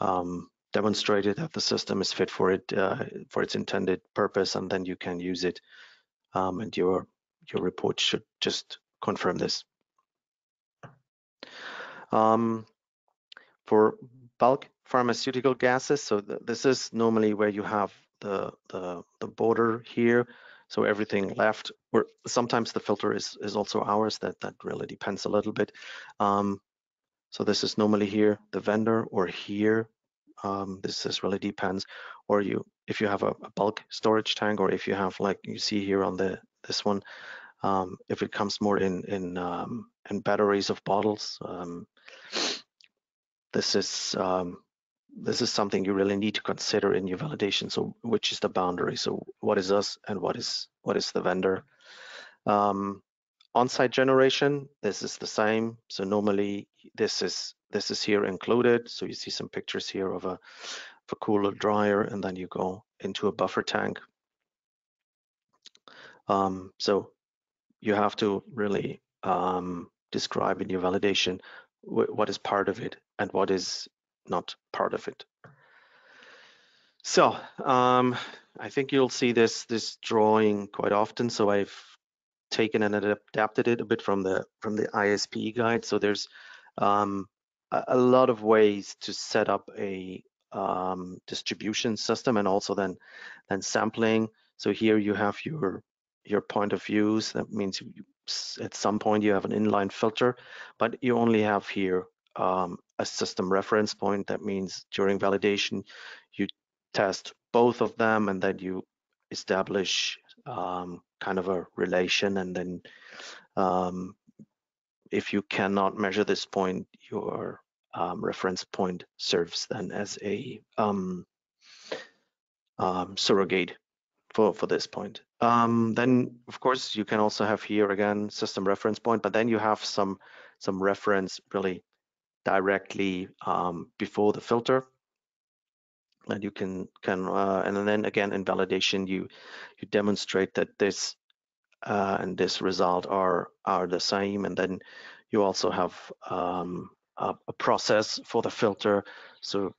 um, demonstrated that the system is fit for it, uh, for its intended purpose, and then you can use it. Um, and your your report should just confirm this. Um, for bulk pharmaceutical gases. So th this is normally where you have the, the, the border here. So everything left, or sometimes the filter is, is also ours. That, that really depends a little bit. Um, so this is normally here, the vendor, or here. Um, this is really depends. Or you, if you have a, a, bulk storage tank, or if you have like you see here on the this one, um, if it comes more in in um, in batteries of bottles, um, this is um, this is something you really need to consider in your validation. So which is the boundary? So what is us and what is what is the vendor? Um, on-site generation, this is the same. So normally this is this is here included. So you see some pictures here of a, of a cooler dryer, and then you go into a buffer tank. Um, so you have to really um, describe in your validation what is part of it and what is not part of it. So um, I think you'll see this this drawing quite often. So I've taken and adapted it a bit from the from the ISPE guide. So there's um, a, a, lot of ways to set up a um, distribution system and also then then sampling. So here you have your your point of views. That means you, at some point you have an inline filter, but you only have here um, a system reference point. That means during validation, you test both of them and then you establish um, kind of a relation. And then um, if you cannot measure this point, your um, reference point serves then as a um, um, surrogate for for this point. Um, then of course you can also have here again system reference point, but then you have some some reference really directly um, before the filter. And you can can uh, and then again in validation you you demonstrate that this uh, and this result are are the same. And then you also have um, a, a, process for the filter so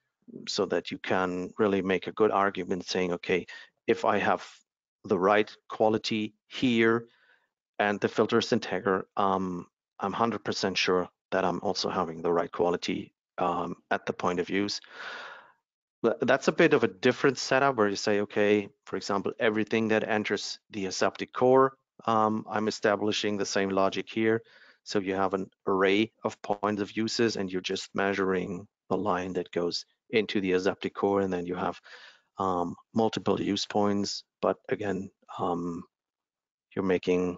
so that you can really make a good argument saying okay if I have the right quality here and the filter is integer um, I'm 100% sure that I'm also having the right quality um, at the point of use that's a bit of a different setup where you say, okay, for example, everything that enters the aseptic core, um, I'm establishing the same logic here. So you have an array of points of uses and you're just measuring the line that goes into the aseptic core and then you have um, multiple use points. But again, um, you're making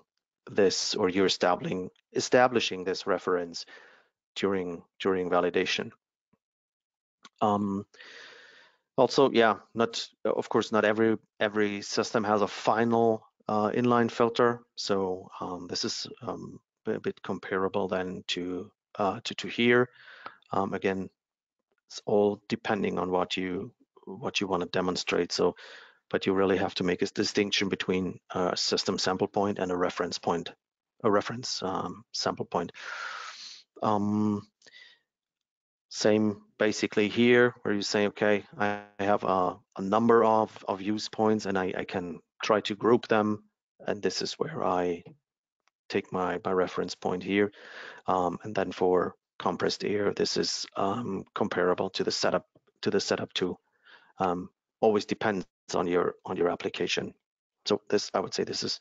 this or you're establishing establishing this reference during during validation. Um, also, yeah, not of course not every every system has a final uh, inline filter, so um, this is um, a bit comparable then to uh, to to here. Um, again, it's all depending on what you what you want to demonstrate. So, but you really have to make a distinction between a system sample point and a reference point, a reference um, sample point. Um, same basically here where you say, okay, I have a, a number of, of use points and I, I, can try to group them. And this is where I take my, my reference point here. Um, and then for compressed air, this is um, comparable to the setup to the setup two. Um, always depends on your on your application. So this, I would say this is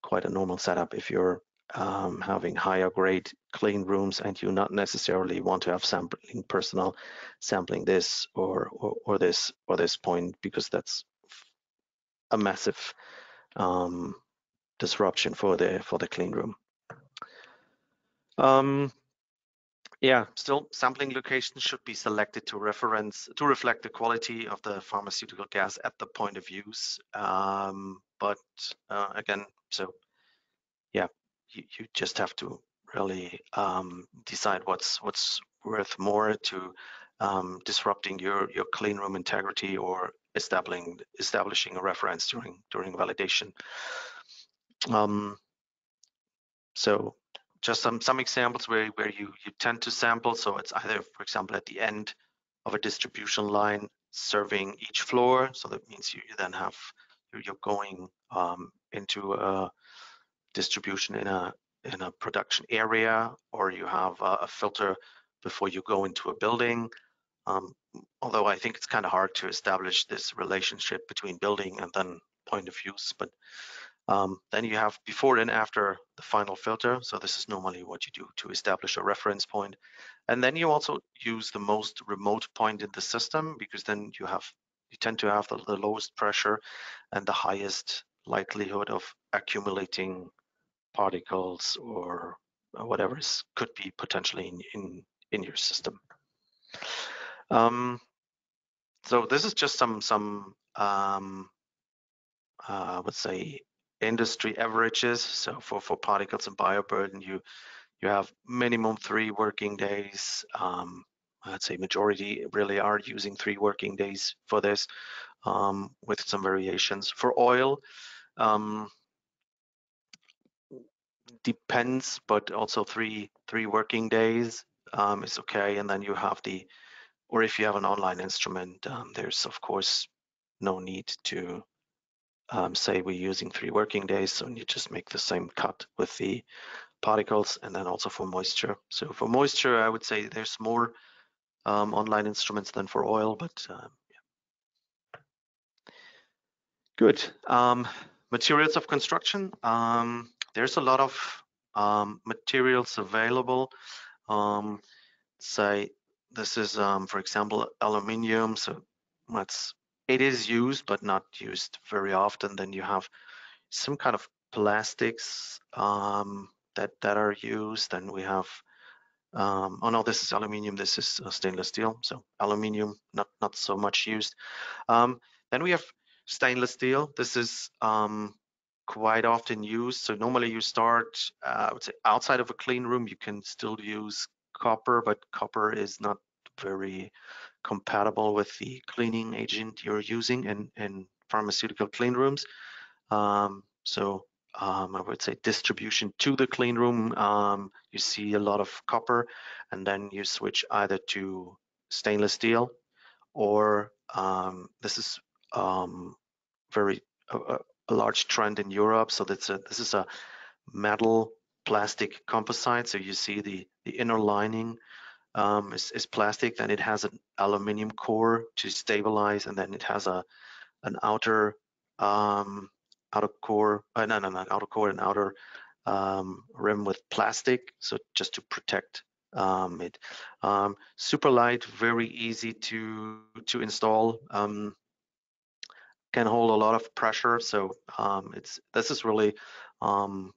quite a normal setup if you're um, having higher grade clean rooms and you not necessarily want to have sampling personnel sampling this or, or, or this or this point because that's a massive um, disruption for the for the clean room. Um, yeah, still sampling locations should be selected to reference to reflect the quality of the pharmaceutical gas at the point of use. Um, but uh, again, so yeah, you, you just have to really um, decide what's what's worth more to um, disrupting your your clean room integrity or establishing establishing a reference during during validation. Um, so just some some examples where where you you tend to sample. So it's either, for example, at the end of a distribution line serving each floor. So that means you, you then have you're going um, into a distribution in a in a production area or you have a, a filter before you go into a building. Um, although I think it's kind of hard to establish this relationship between building and then point of use, but um, then you have before and after the final filter. So this is normally what you do to establish a reference point. And then you also use the most remote point in the system because then you have you tend to have the, the lowest pressure and the highest likelihood of accumulating particles or whatever is, could be potentially in, in, in your system. Um, so this is just some, some um, uh, would say, industry averages. So for, for particles and bioburden, you, you have minimum three working days. Um, I'd say majority really are using three working days for this um, with some variations. For oil, um, depends, but also three three working days um, is okay. And then you have the, or if you have an online instrument, um, there's of course no need to um, say we're using three working days. So you just make the same cut with the particles and then also for moisture. So for moisture, I would say there's more um, online instruments than for oil, but um, yeah. Good. Um, materials of construction. Um, there's a lot of um, materials available. Say this is, for example, aluminium. So that's it is used, but not used very often. Then you have some kind of plastics um, that that are used, and we have. Um, oh no, this is aluminium. This is uh, stainless steel. So aluminium, not not so much used. Um, then we have stainless steel. This is um, quite often used. So normally you start, uh, I would say outside of a clean room, you can still use copper, but copper is not very compatible with the cleaning agent you're using in, in pharmaceutical clean rooms. Um, so um, I would say distribution to the clean room, um, you see a lot of copper, and then you switch either to stainless steel or um, this is um, very a, a, large trend in Europe. So that's a, this is a metal plastic composite. So you see the the inner lining um, is, is plastic, then it has an aluminium core to stabilize, and then it has a an outer um, outer core, uh, no, no, not outer core, and outer um, rim with plastic, so just to protect um, it. Um, super light, very easy to to install. Um, can hold a lot of pressure, so um, it's this is really um,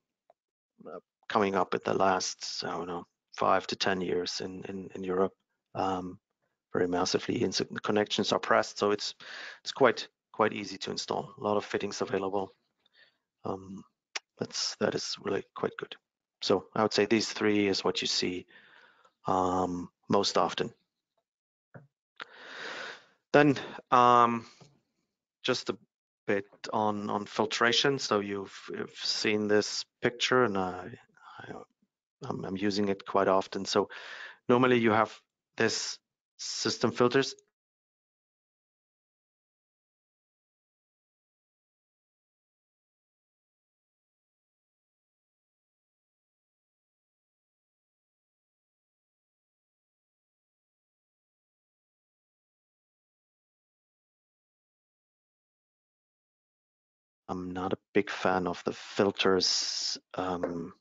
uh, coming up at the last I don't know five to ten years in in, in Europe um, very massively. And so connections are pressed, so it's it's quite quite easy to install. A lot of fittings available. Um, that's that is really quite good. So I would say these three is what you see um, most often. Then um, just a bit on on filtration. So you've, you've seen this picture, and I, I I'm, I'm using it quite often. So normally you have this system filters I'm not a big fan of the filters. Um,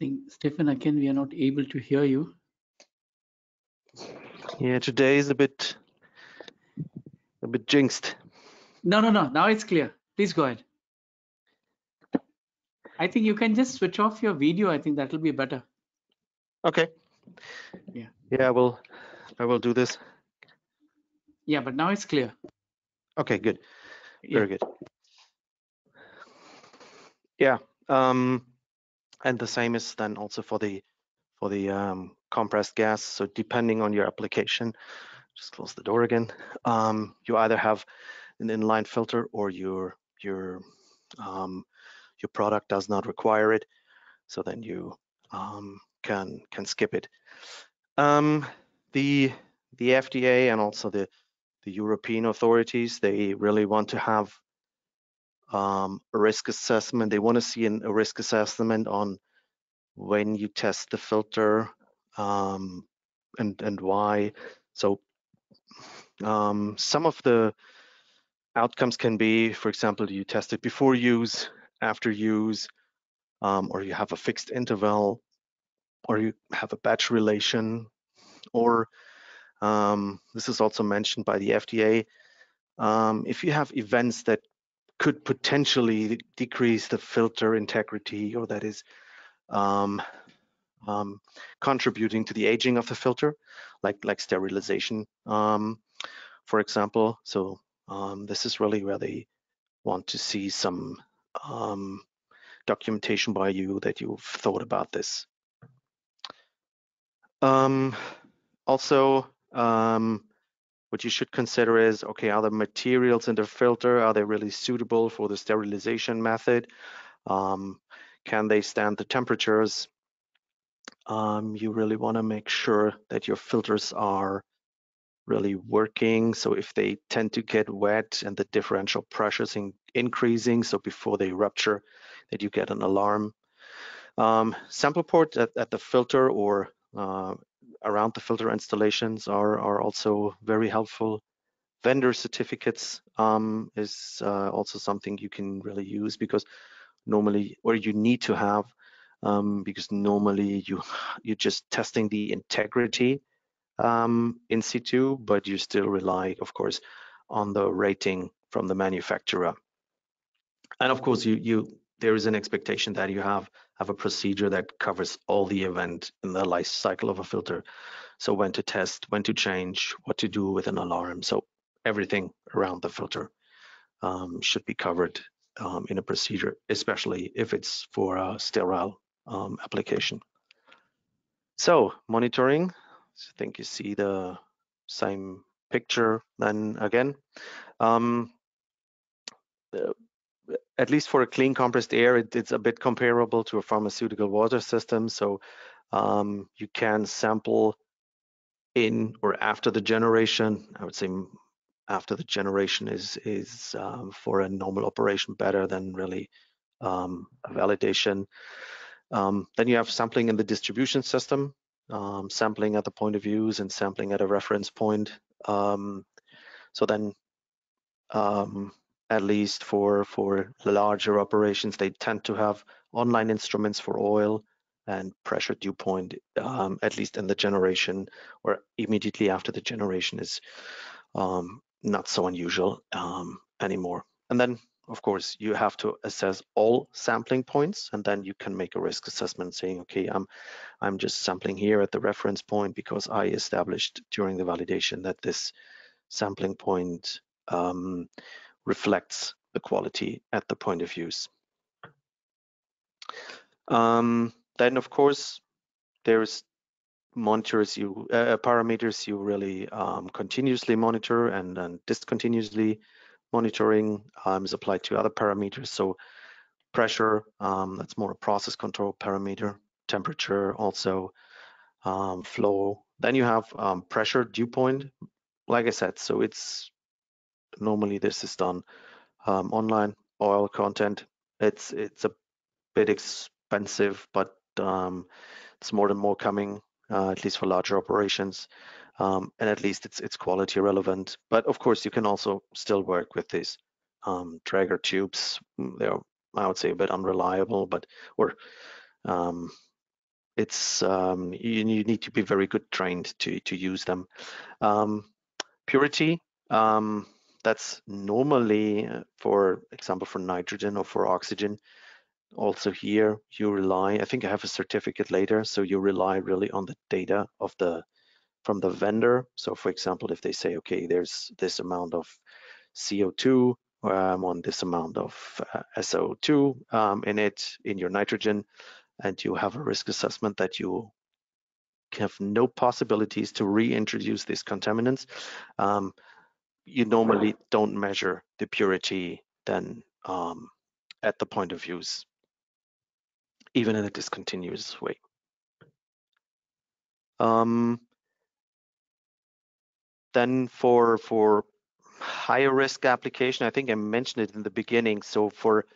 think, Stephan, again, we are not able to hear you. Yeah, today is a bit a bit jinxed. No, no, no. Now it's clear. Please go ahead. I think you can just switch off your video. I think that will be better. Okay. Yeah. Yeah, I will. I will do this. Yeah, but now it's clear. Okay, good. Yeah. Very good. Yeah. Um, and the same is then also for the for the um, compressed gas. So depending on your application, just close the door again. Um, you either have an inline filter or your your um, your product does not require it. So then you um, can can skip it. Um, the the FDA and also the the European authorities they really want to have um, a risk assessment. They want to see an, a risk assessment on when you test the filter um, and and why. So um, some of the outcomes can be, for example, you test it before use, after use, um, or you have a fixed interval, or you have a batch relation, or um, this is also mentioned by the FDA. Um, if you have events that could potentially decrease the filter integrity, or that is um, um, contributing to the aging of the filter, like like sterilization, um, for example. So um, this is really where they want to see some um, documentation by you that you've thought about this. Um, also, what you should consider is, okay, are the materials in the filter, are they really suitable for the sterilization method? Um, can they stand the temperatures? Um, you really want to make sure that your filters are really working. So if they tend to get wet and the differential pressures in, increasing, so before they rupture, that you get an alarm. Um, sample port at, at, the filter or uh, around the filter installations are, are also very helpful. Vendor certificates um, is uh, also something you can really use because normally, or you need to have, um, because normally you *sighs* you're just testing the integrity um, in situ, but you still rely, of course, on the rating from the manufacturer. And of course, you, you there is an expectation that you have have a procedure that covers all the event in the life cycle of a filter. So when to test, when to change, what to do with an alarm. So everything around the filter um, should be covered um, in a procedure, especially if it's for a sterile um, application. So monitoring, I think you see the same picture then again. Um, uh, at least for a clean compressed air, it, it's a bit comparable to a pharmaceutical water system. So um, you can sample in or after the generation. I would say after the generation is is um, for a normal operation better than really um, a validation. Um, then you have sampling in the distribution system, um, sampling at the point of use and sampling at a reference point. Um, so then, at least for for larger operations, they tend to have online instruments for oil and pressure dew point, at least in the generation or immediately after the generation is um, not so unusual um, anymore. And then, of course, you have to assess all sampling points, and then you can make a risk assessment saying, okay, I'm, I'm just sampling here at the reference point because I established during the validation that this sampling point um, reflects the quality at the point of use. Um, then, of course, there's monitors you uh, parameters you really um, continuously monitor and then discontinuously monitoring um, is applied to other parameters. So pressure um, that's more a process control parameter temperature also um, flow. Then you have um, pressure dew point. Like I said so it's normally this is done um, online oil content it's it's a bit expensive but it's more and more coming uh, at least for larger operations. Um, and at least it's it's quality relevant. But of course, you can also still work with these um, Dräger tubes. Mm, they're I would say a bit unreliable, but or um, it's um, you, you, need to be very good trained to to use them. Um, purity. That's normally, uh, for example, for nitrogen or for oxygen, also here you rely i think i have a certificate later so you rely really on the data of the from the vendor. So for example if they say okay there's this amount of co2 um, on this amount of uh, so2 um, in it in your nitrogen and you have a risk assessment that you have no possibilities to reintroduce these contaminants um, you normally don't measure the purity then um, at the point of use even in a discontinuous way. Um, then for for higher risk application, I think I mentioned it in the beginning. So for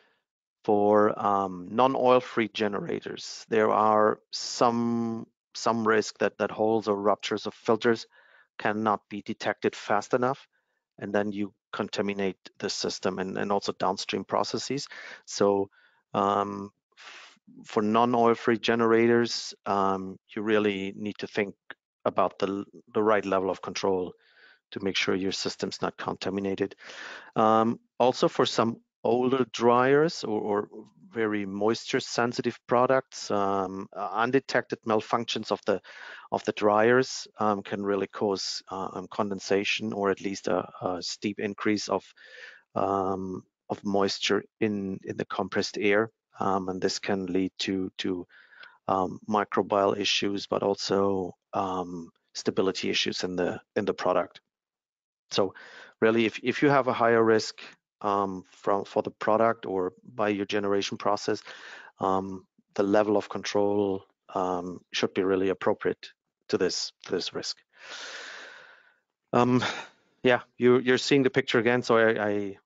for um, non-oil free generators, there are some some risk that that holes or ruptures of filters cannot be detected fast enough, and then you contaminate the system and, and also downstream processes. So um, for non-oil-free generators, um, you really need to think about the, the right level of control to make sure your system's not contaminated. Um, also for some older dryers or, or very moisture sensitive products, um, undetected malfunctions of the of the dryers um, can really cause uh, condensation or at least a, a steep increase of um, of moisture in in the compressed air um, and this can lead to to um, microbial issues, but also um, stability issues in the in the product. So really, if if you have a higher risk um, from for the product or by your generation process, um, the level of control um, should be really appropriate to this to this risk. yeah, you you're seeing the picture again, so I I,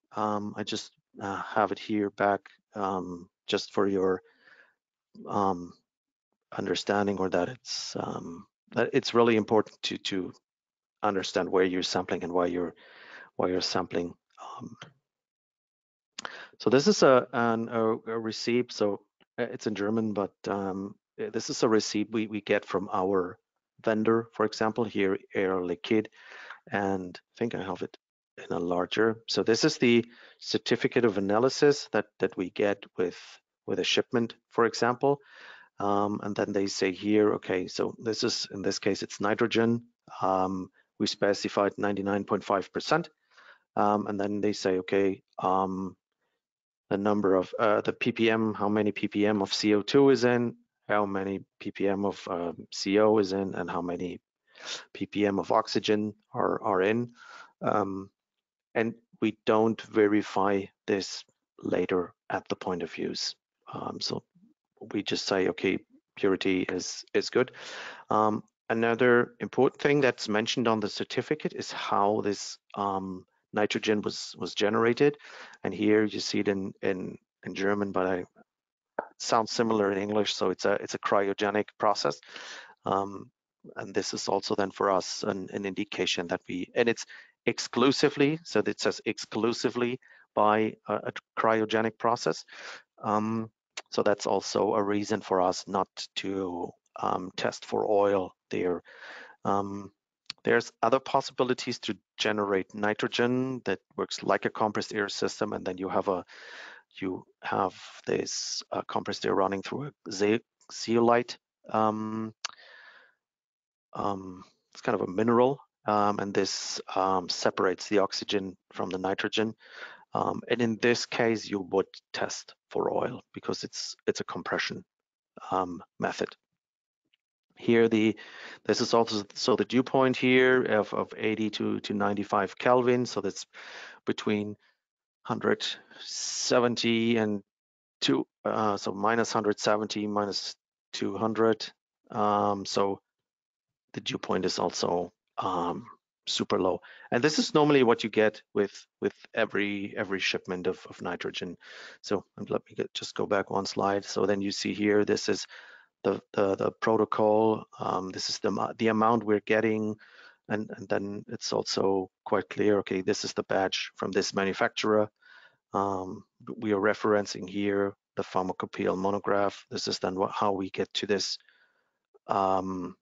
I just uh, have it here back um, just for your um, understanding or that it's um, that it's really important to to understand where you're sampling and why you're why you're sampling. Um, so this is a, an, a, a receipt. So uh, it's in German, but um, uh, this is a receipt we, we get from our vendor, for example, here Air Liquide, and I think I have it in a larger. So this is the certificate of analysis that that we get with with a shipment, for example. Um, and then they say here, okay, so this is in this case it's nitrogen. Um, we specified 99.5%, um, and then they say, okay, um, the number of uh, the ppm, how many ppm of CO2 is in, how many ppm of uh, CO is in, and how many ppm of oxygen are are in. Um, and we don't verify this later at the point of use. Um, so we just say, okay, purity is is good. Um, another important thing that's mentioned on the certificate is how this um, nitrogen was was generated, and here you see it in in in German, but I sounds similar in English. So it's a it's a cryogenic process. Um, and this is also then for us an, an indication that we and it's exclusively so it says exclusively by a, a cryogenic process um, so that's also a reason for us not to um, test for oil there. Um, there's other possibilities to generate nitrogen that works like a compressed air system, and then you have a you have this uh, compressed air running through a zeolite. Um, um, it's kind of a mineral, um, and this um, separates the oxygen from the nitrogen. Um, and in this case, you would test for oil because it's it's a compression um, method. Here, the this is also so the dew point here of, of 80 to, to 95 Kelvin. So that's between 170 and two, uh, so minus 170 minus 200. Um, so the dew point is also um, super low. And this is normally what you get with with every every shipment of, of nitrogen. So let me get, just go back one slide. So then you see here, this is the the, the protocol. Um, this is the the amount we're getting, and and then it's also quite clear. Okay, this is the batch from this manufacturer. Um, we are referencing here the pharmacopoeial monograph. This is then what, how we get to this um,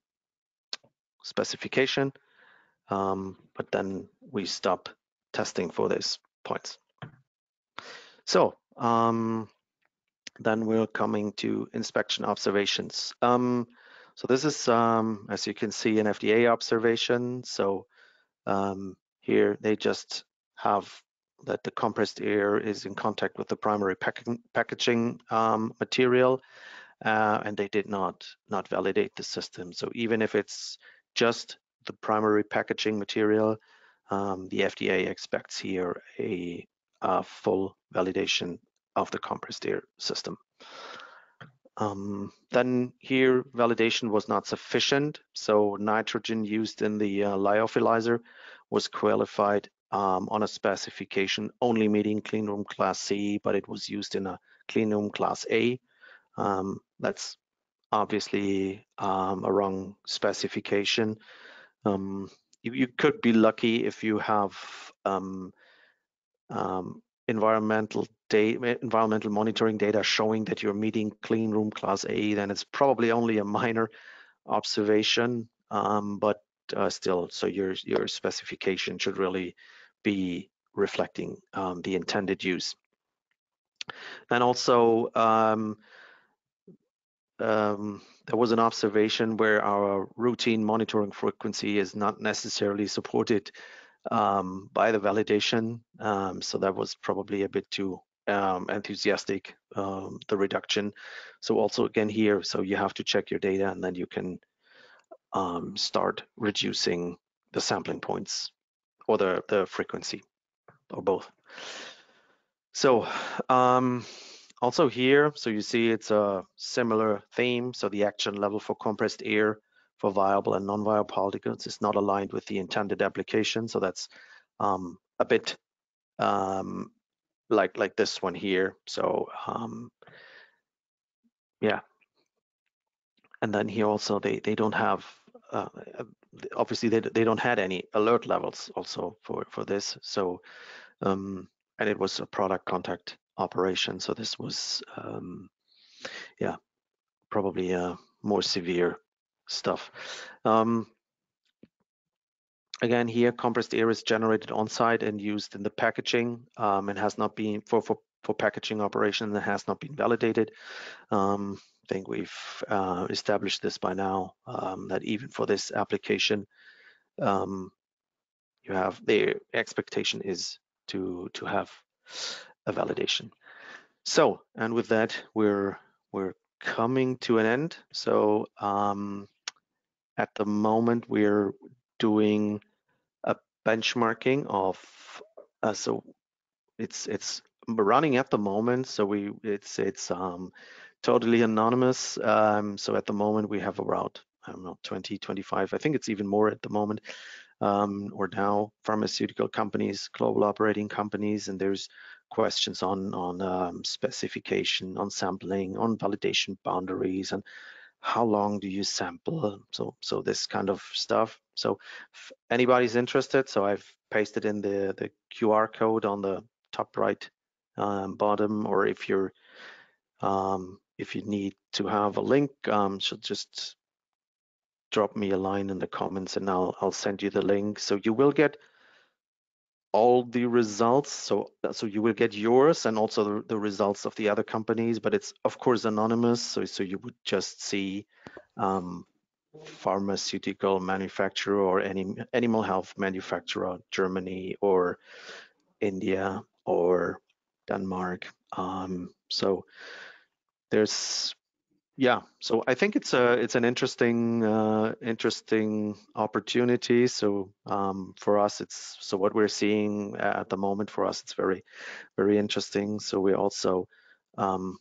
specification um, but then we stop testing for these points. So um, then we're coming to inspection observations. Um, so this is, um, as you can see, an FDA observation. So um, here they just have that the compressed air is in contact with the primary packaging um, material, uh, and they did not not validate the system. So even if it's just the primary packaging material, um, the FDA expects here a, a, full validation of the compressed air system. Um, then here, validation was not sufficient, so nitrogen used in the uh, lyophilizer was qualified um, on a specification only meeting cleanroom class C, but it was used in a cleanroom class A. Um, that's obviously um, a wrong specification. Um, you, you, could be lucky if you have um, environmental environmental monitoring data showing that you're meeting clean room class A, then it's probably only a minor observation, um, but uh, still, so your your specification should really be reflecting um, the intended use. And also, um, um, there was an observation where our routine monitoring frequency is not necessarily supported um, by the validation. Um, so that was probably a bit too um, enthusiastic, um, the reduction. So also again here, so you have to check your data and then you can um, start reducing the sampling points or the, the frequency or both. So um, also here, so you see it's a similar theme. So the action level for compressed air for viable and non-viable particles is not aligned with the intended application. So that's um, a bit um, like like this one here. So um, yeah. And then here also they they don't have uh, obviously they they don't had any alert levels also for for this. So um, and it was a product contact operation. So this was, um, yeah, probably a more severe stuff. Um, again, here compressed air is generated on site and used in the packaging um, and has not been for, for, for packaging operation that has not been validated. Um, I think we've uh, established this by now um, that even for this application, um, you have the expectation is to to have a validation. So, and with that, we're we're coming to an end. So um, at the moment, we're doing a benchmarking of uh, so it's it's running at the moment. So we it's it's um, totally anonymous. Um, so at the moment, we have around I don't know 20, 25. I think it's even more at the moment. Um, or now pharmaceutical companies, global operating companies, and there's questions on on um, specification, on sampling, on validation boundaries, and how long do you sample? So so this kind of stuff. So if anybody's interested, so I've pasted in the the QR code on the top right um, bottom, or if you're um, if you need to have a link, um, so just drop me a line in the comments and I'll I'll send you the link. So you will get all the results. So, so you will get yours and also the, the, results of the other companies, but it's of course anonymous. So, so you would just see um, pharmaceutical manufacturer or any animal health manufacturer, Germany or India or Denmark. Um, so there's yeah so i think it's a it's an interesting uh, interesting opportunity so um, for us it's so what we're seeing at the moment for us it's very very interesting so we also um,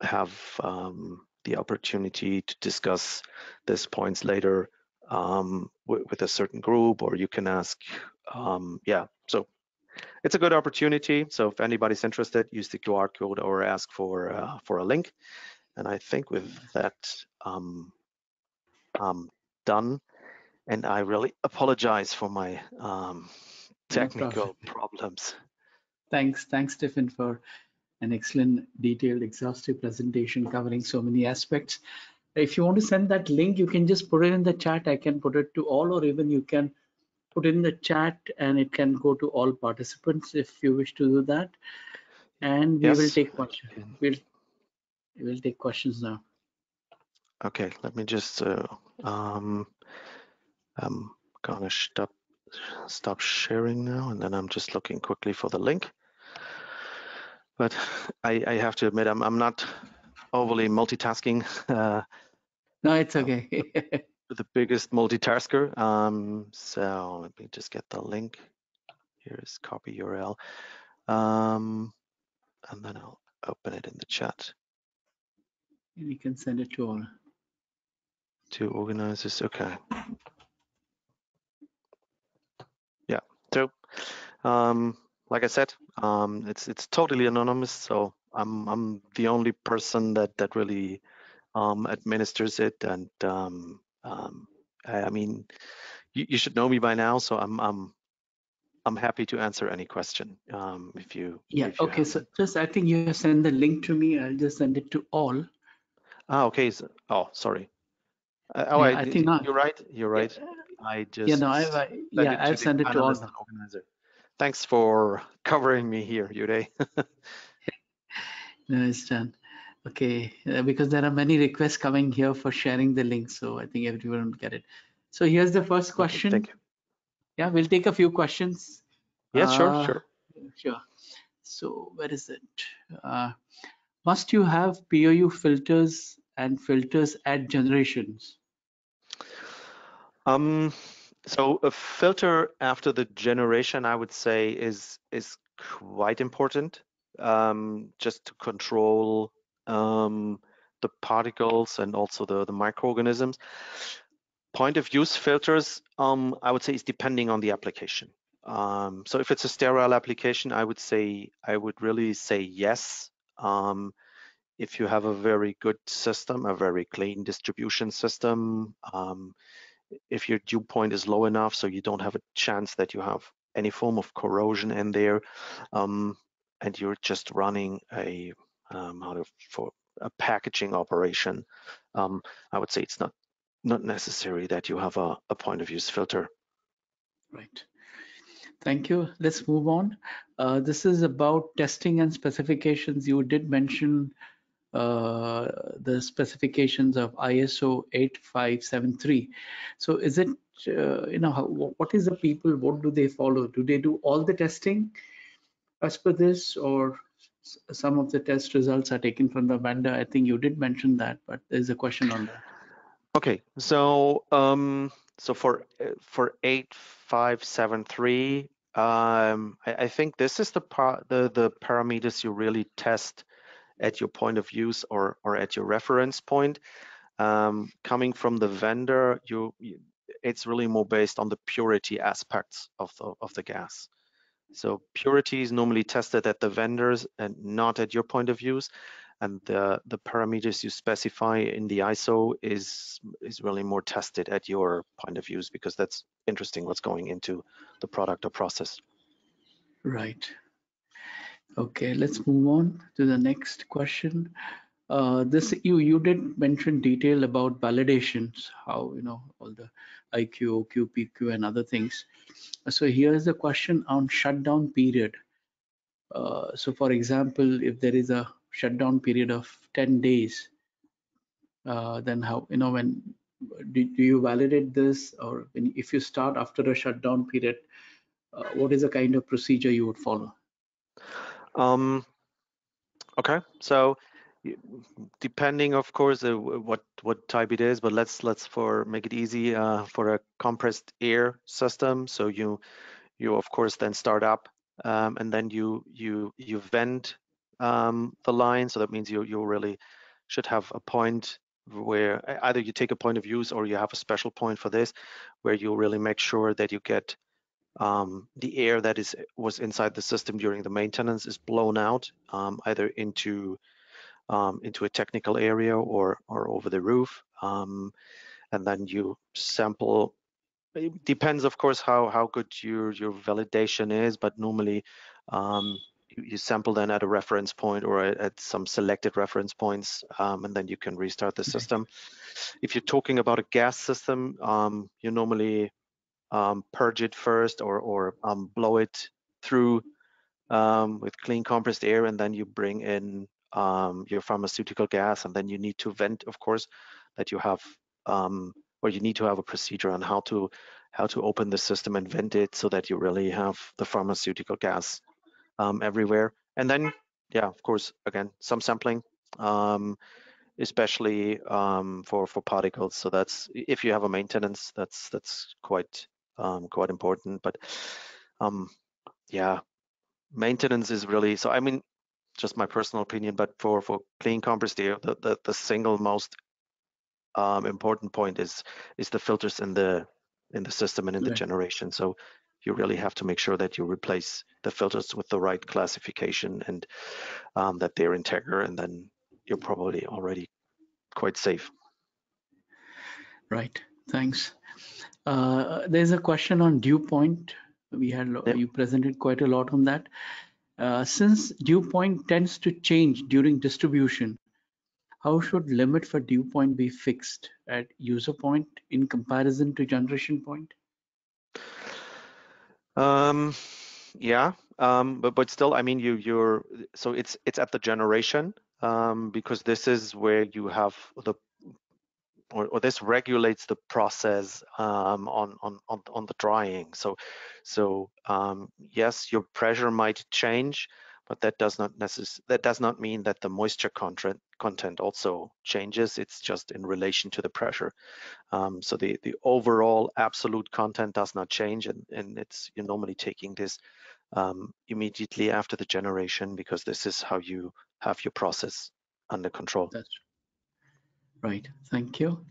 have um, the opportunity to discuss these points later um, with a certain group or you can ask um, yeah so it's a good opportunity. So if anybody's interested use the qr code or ask for uh, for a link. And I think with that um, um, done, and I really apologize for my um, technical no problems. Thanks, thanks, Stephan, for an excellent, detailed, exhaustive presentation covering so many aspects. If you want to send that link, you can just put it in the chat. I can put it to all, or even you can put in the chat and it can go to all participants if you wish to do that. And we yes. will take questions. We'll we'll take questions now. Okay, let me just uh, um, I'm gonna stop stop sharing now, and then I'm just looking quickly for the link. But I, I have to admit, I'm I'm not overly multitasking. Uh, no, it's okay. *laughs* the biggest multitasker. Um, so let me just get the link. Here's copy URL, um, and then I'll open it in the chat. And you can send it to all. To organizers, okay. Yeah, so um, like I said, um, it's it's totally anonymous. So I'm I'm the only person that that really um, administers it, and um, um, I, I, mean, you, you, should know me by now. So I'm I'm I'm happy to answer any question um, if you. Yeah. If you okay. So just I think you send the link to me. I'll just send it to all. Ah, okay. So, oh, sorry. Uh, oh, yeah, I, I, think. You're right. You're right. I just. Yeah, no, I've, I, yeah, I've sent it to all. Organizer. Thanks for covering me here, Uday. *laughs* no, it's done. Okay, uh, because there are many requests coming here for sharing the link, so I think everyone will get it. So here's the first question. Okay, thank you. Yeah, we'll take a few questions. Yeah, uh, sure, sure. Sure. So where is it? Uh, must you have POU filters and filters at generations? Um, so a filter after the generation, I would say, is is quite important, um, just to control um, the particles and also the the microorganisms. Point of use filters, um, I would say, is depending on the application. Um, so if it's a sterile application, I would say I would really say yes. Um, if you have a very good system, a very clean distribution system, um, if your dew point is low enough so you don't have a chance that you have any form of corrosion in there, um, and you're just running a um, for a packaging operation, um, I would say it's not not necessary that you have a, a point of use filter. Right. Thank you. Let's move on. Uh, this is about testing and specifications. You did mention uh, the specifications of ISO 8573. So is it, uh, you know, how, what is the people, what do they follow? Do they do all the testing as per this or some of the test results are taken from the vendor? I think you did mention that, but there's a question on that. Okay, so um, so for for 8573, um, I, I think this is the, the the parameters you really test at your point of use or, or at your reference point. Um, coming from the vendor, you, you, it's really more based on the purity aspects of the, of the gas. So purity is normally tested at the vendors and not at your point of use. And the, the parameters you specify in the ISO is, is really more tested at your point of use because that's interesting what's going into the product or process. Right. Okay, let's move on to the next question. Uh, this you you did mention detail about validations, how you know all the IQ, OQ, PQ, and other things. So here's a question on shutdown period. Uh, so for example, if there is a shutdown period of 10 days, uh, then how you know when do, do you validate this, or when, if you start after a shutdown period, uh, what is the kind of procedure you would follow? Um, okay, so depending, of course, uh, what what type it is, but let's let's for make it easy uh, for a compressed air system. So you you of course then start up um, and then you you you vent um, the line. So that means you you really should have a point where either you take a point of use or you have a special point for this, where you really make sure that you get um, the air that is was inside the system during the maintenance is blown out um, either into um, into a technical area or or over the roof um, and then you sample it depends of course how how good your your validation is but normally um, you, you, sample then at a reference point or at, at some selected reference points um, and then you can restart the okay. system if you're talking about a gas system you normally um, purge it first or, or um, blow it through um, with clean compressed air and then you bring in um, your pharmaceutical gas and then you need to vent of course that you have um, or you need to have a procedure on how to how to open the system and vent it so that you really have the pharmaceutical gas um, everywhere and then yeah of course again some sampling especially um, for for particles. So that's if you have a maintenance, that's that's quite um, quite important. But um, yeah, maintenance is really so. I mean, just my personal opinion, but for for clean compressed air, the the, the single most um, important point is is the filters in the in the system and in the generation. So you really have to make sure that you replace the filters with the right classification and um, that they're integral, and then you're probably already quite safe. Right. Thanks. Uh, there's a question on dew point. We had yep. you presented quite a lot on that. Uh, since dew point tends to change during distribution, how should limit for dew point be fixed at user point in comparison to generation point? Um, yeah, um, but but still, I mean, you you're so it's it's at the generation um, because this is where you have the or, or this regulates the process um, on, on, on, on the drying. So, so um, yes, your pressure might change, but that does not necess- that does not mean that the moisture content content also changes. It's just in relation to the pressure. Um, so the the overall absolute content does not change, and and it's you're normally taking this um, immediately after the generation because this is how you have your process under control. That's Right, thank you.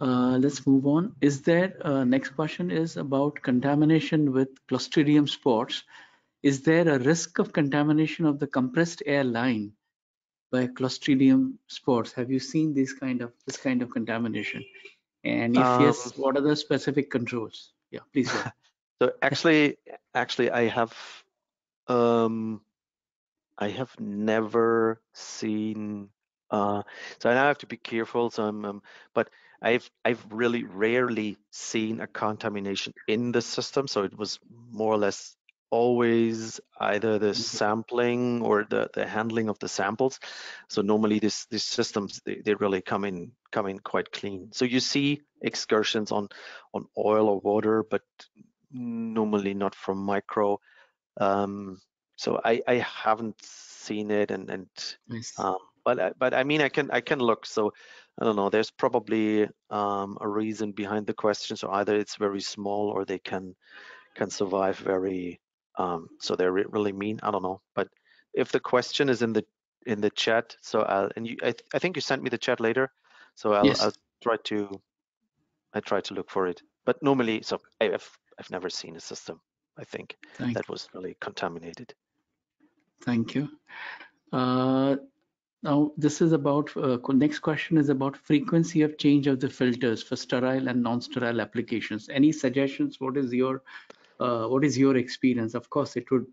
Uh, let's move on. Is there, uh, next question is about contamination with Clostridium spores. Is there a risk of contamination of the compressed air line by Clostridium spores? Have you seen this kind of this kind of contamination? And if um, yes, what are the specific controls? Yeah, please go. *laughs* So actually, actually, I have um, I have never seen uh, so I now have to be careful. So I'm, um, but I've I've really rarely seen a contamination in the system, so it was more or less always either the sampling or the, the handling of the samples. So normally this these systems they, they really come in come in quite clean. So you see excursions on on oil or water, but normally not from micro. Um, so I, I haven't seen it and and Nice. um, but but I mean I can I can look. So I don't know. There's probably um, a reason behind the question. So either it's very small or they can can survive very um, so they're really mean. I don't know. But if the question is in the in the chat, so I'll and you I, th I think you sent me the chat later, so I'll, Yes. I'll try to I try to look for it. But normally, so I've I've never seen a system. I think Thank, that was really contaminated. thank you. Uh, now this is about, uh, next question is about frequency of change of the filters for sterile and non-sterile applications. Any suggestions? What is your, uh, what is your experience? Of course, it would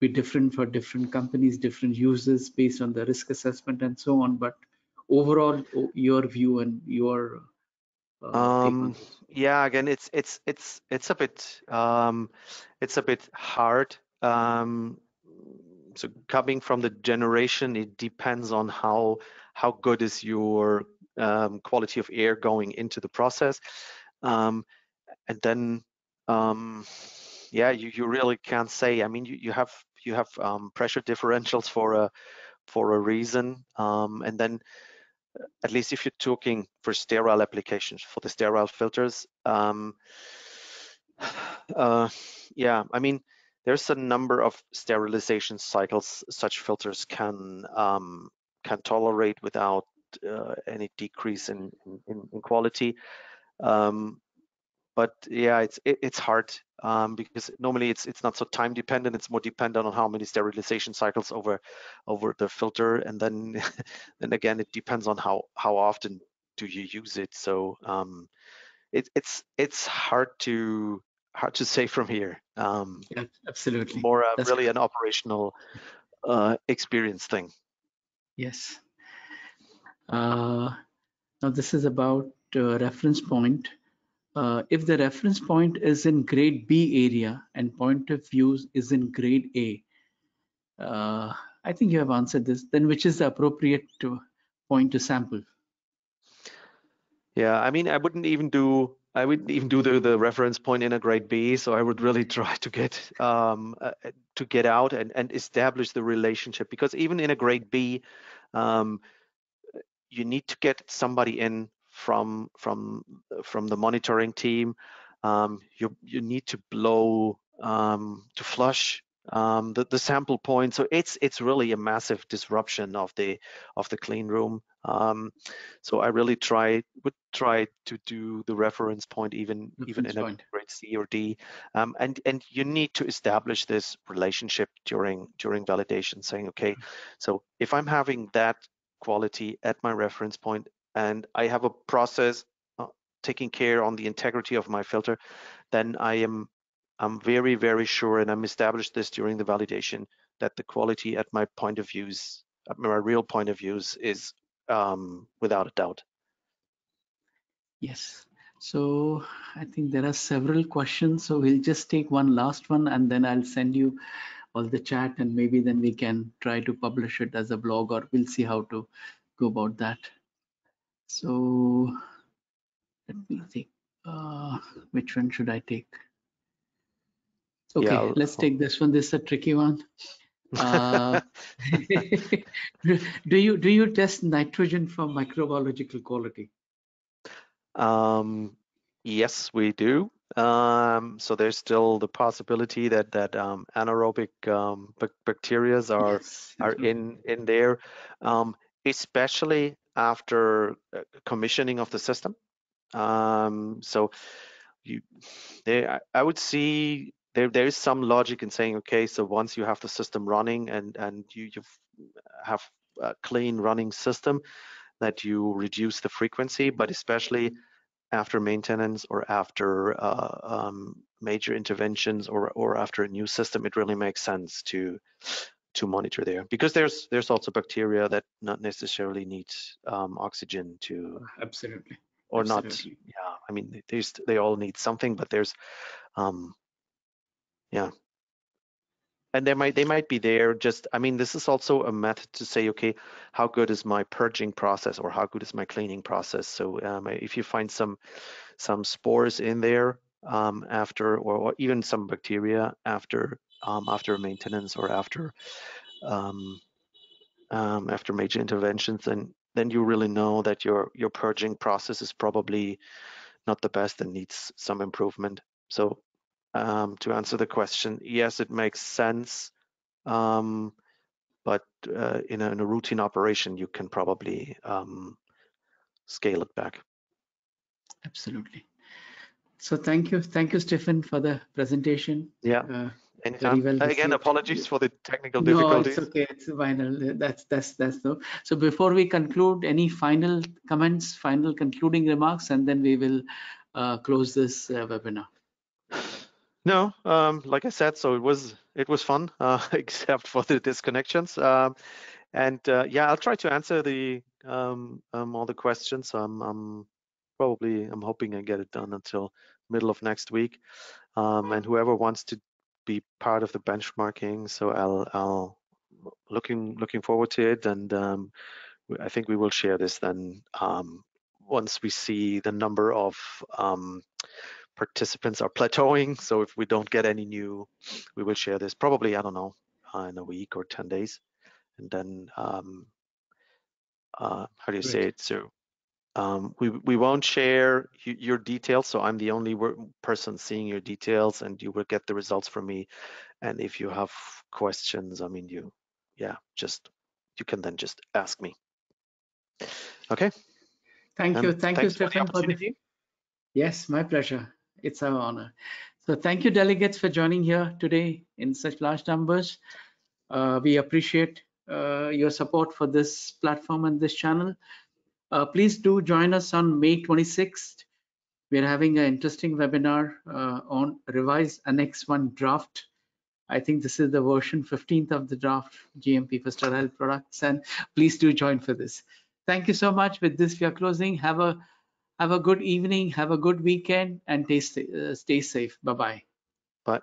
be different for different companies, different users based on the risk assessment and so on. But overall, your view and your uh, Um, yeah, again, it's it's it's it's a bit um, it's a bit hard. Um, so coming from the generation, it depends on how how good is your um, quality of air going into the process, um, and then um, yeah, you you really can't say. I mean, you you have you have um, pressure differentials for a for a reason, um, and then at least if you're talking for sterile applications, for the sterile filters, um, *sighs* uh, yeah, I mean, there's a number of sterilization cycles such filters can um, can tolerate without uh, any decrease in, in, in quality. Um, but yeah, it's it, it's hard um, because normally it's it's not so time dependent. It's more dependent on how many sterilization cycles over over the filter, and then *laughs* then again it depends on how how often do you use it. So um, it, it's it's hard to hard to say from here. Um, Yeah, absolutely. more uh, really an operational uh, experience thing. Yes. Uh, now this is about uh, reference point. Uh, if the reference point is in grade B area and point of view is in grade A, uh, I think you have answered this. Then which is the appropriate to point to sample? Yeah, I mean, I wouldn't even do I wouldn't even do the, the reference point in a grade B. So I would really *laughs* try to get um, uh, to get out and, and establish the relationship because even in a grade B, um, you need to get somebody in from from from the monitoring team. Um, you you need to blow um, to flush um, the, the sample point. So it's it's really a massive disruption of the of the clean room. Um, so I really try would try to do the reference point even even in a grade C or D. Um, and and you need to establish this relationship during during validation, saying okay, so if I'm having that quality at my reference point and I have a process uh, taking care on the integrity of my filter, then I am I'm very, very sure, and I'm established this during the validation, that the quality at my point of views, at my real point of views is um, without a doubt. Yes. So I think there are several questions. So we'll just take one last one and then I'll send you all the chat and maybe then we can try to publish it as a blog or we'll see how to go about that. So let me think. Uh, which one should I take? Okay, I'll- let's take this one. This is a tricky one. Uh, *laughs* do you do you test nitrogen for microbiological quality? Um, yes, we do. Um, so there's still the possibility that that um, anaerobic um, bac- bacterias *laughs* are Yes, are in in there, um, especially after uh, commissioning of the system. Um, so you, there, I- I would see there there is some logic in saying, okay, so once you have the system running and and you you have a clean running system, that you reduce the frequency, but especially after maintenance or after uh, um, major interventions or or after a new system, it really makes sense to to monitor there because there's there's also bacteria that not necessarily need um, oxygen to Absolutely. or not. Yeah, I mean, there's they all need something, but there's, um, yeah, and they might they might be there. Just I mean, this is also a method to say, okay, how good is my purging process or how good is my cleaning process? So um, if you find some some spores in there um, after, or, or, even some bacteria after um, after maintenance or after um, um, after major interventions, then then you really know that your your purging process is probably not the best and needs some improvement. So um, to answer the question, yes, it makes sense, um, but uh, in, a, in, a, routine operation, you can probably um, scale it back. Absolutely. So thank you, thank you, Stephan, for the presentation. Yeah. Uh, Anytime. Well Again, apologies for the technical difficulties. No, it's okay. It's final. That's that's that's no. So before we conclude, any final comments, final concluding remarks, and then we will uh, close this uh, webinar. No, um, like I said, so it was it was fun, *laughs* uh, except for the disconnections. Um, and uh, yeah, I'll try to answer the um, um, all the questions. I'm, I'm probably I'm hoping I get it done until middle of next week. Um, and whoever wants to be part of the benchmarking. So I'll, I'll looking looking forward to it, and um, I think we will share this then once we see the number of participants are plateauing. So if we don't get any new, we will share this probably I don't know uh, in a week or ten days, and then um, uh, how do you Great. say it? So um, we, we won't share your details, so I'm the only person seeing your details and you will get the results from me. And if you have questions, I mean, you, yeah, just, you can then just ask me. Okay. Thank you. Thank you, Stephan. For the, yes, my pleasure. It's our honor. So thank you, delegates, for joining here today in such large numbers. Uh, we appreciate uh, your support for this platform and this channel. Uh, please do join us on May 26th. We're having an interesting webinar uh, on revised Annex 1 draft. I think this is the version 15th of the draft GMP for sterile products, and please do join for this. Thank you so much. With this, we are closing. Have a have a good evening. Have a good weekend, and stay, uh, stay safe. Bye-bye. Bye.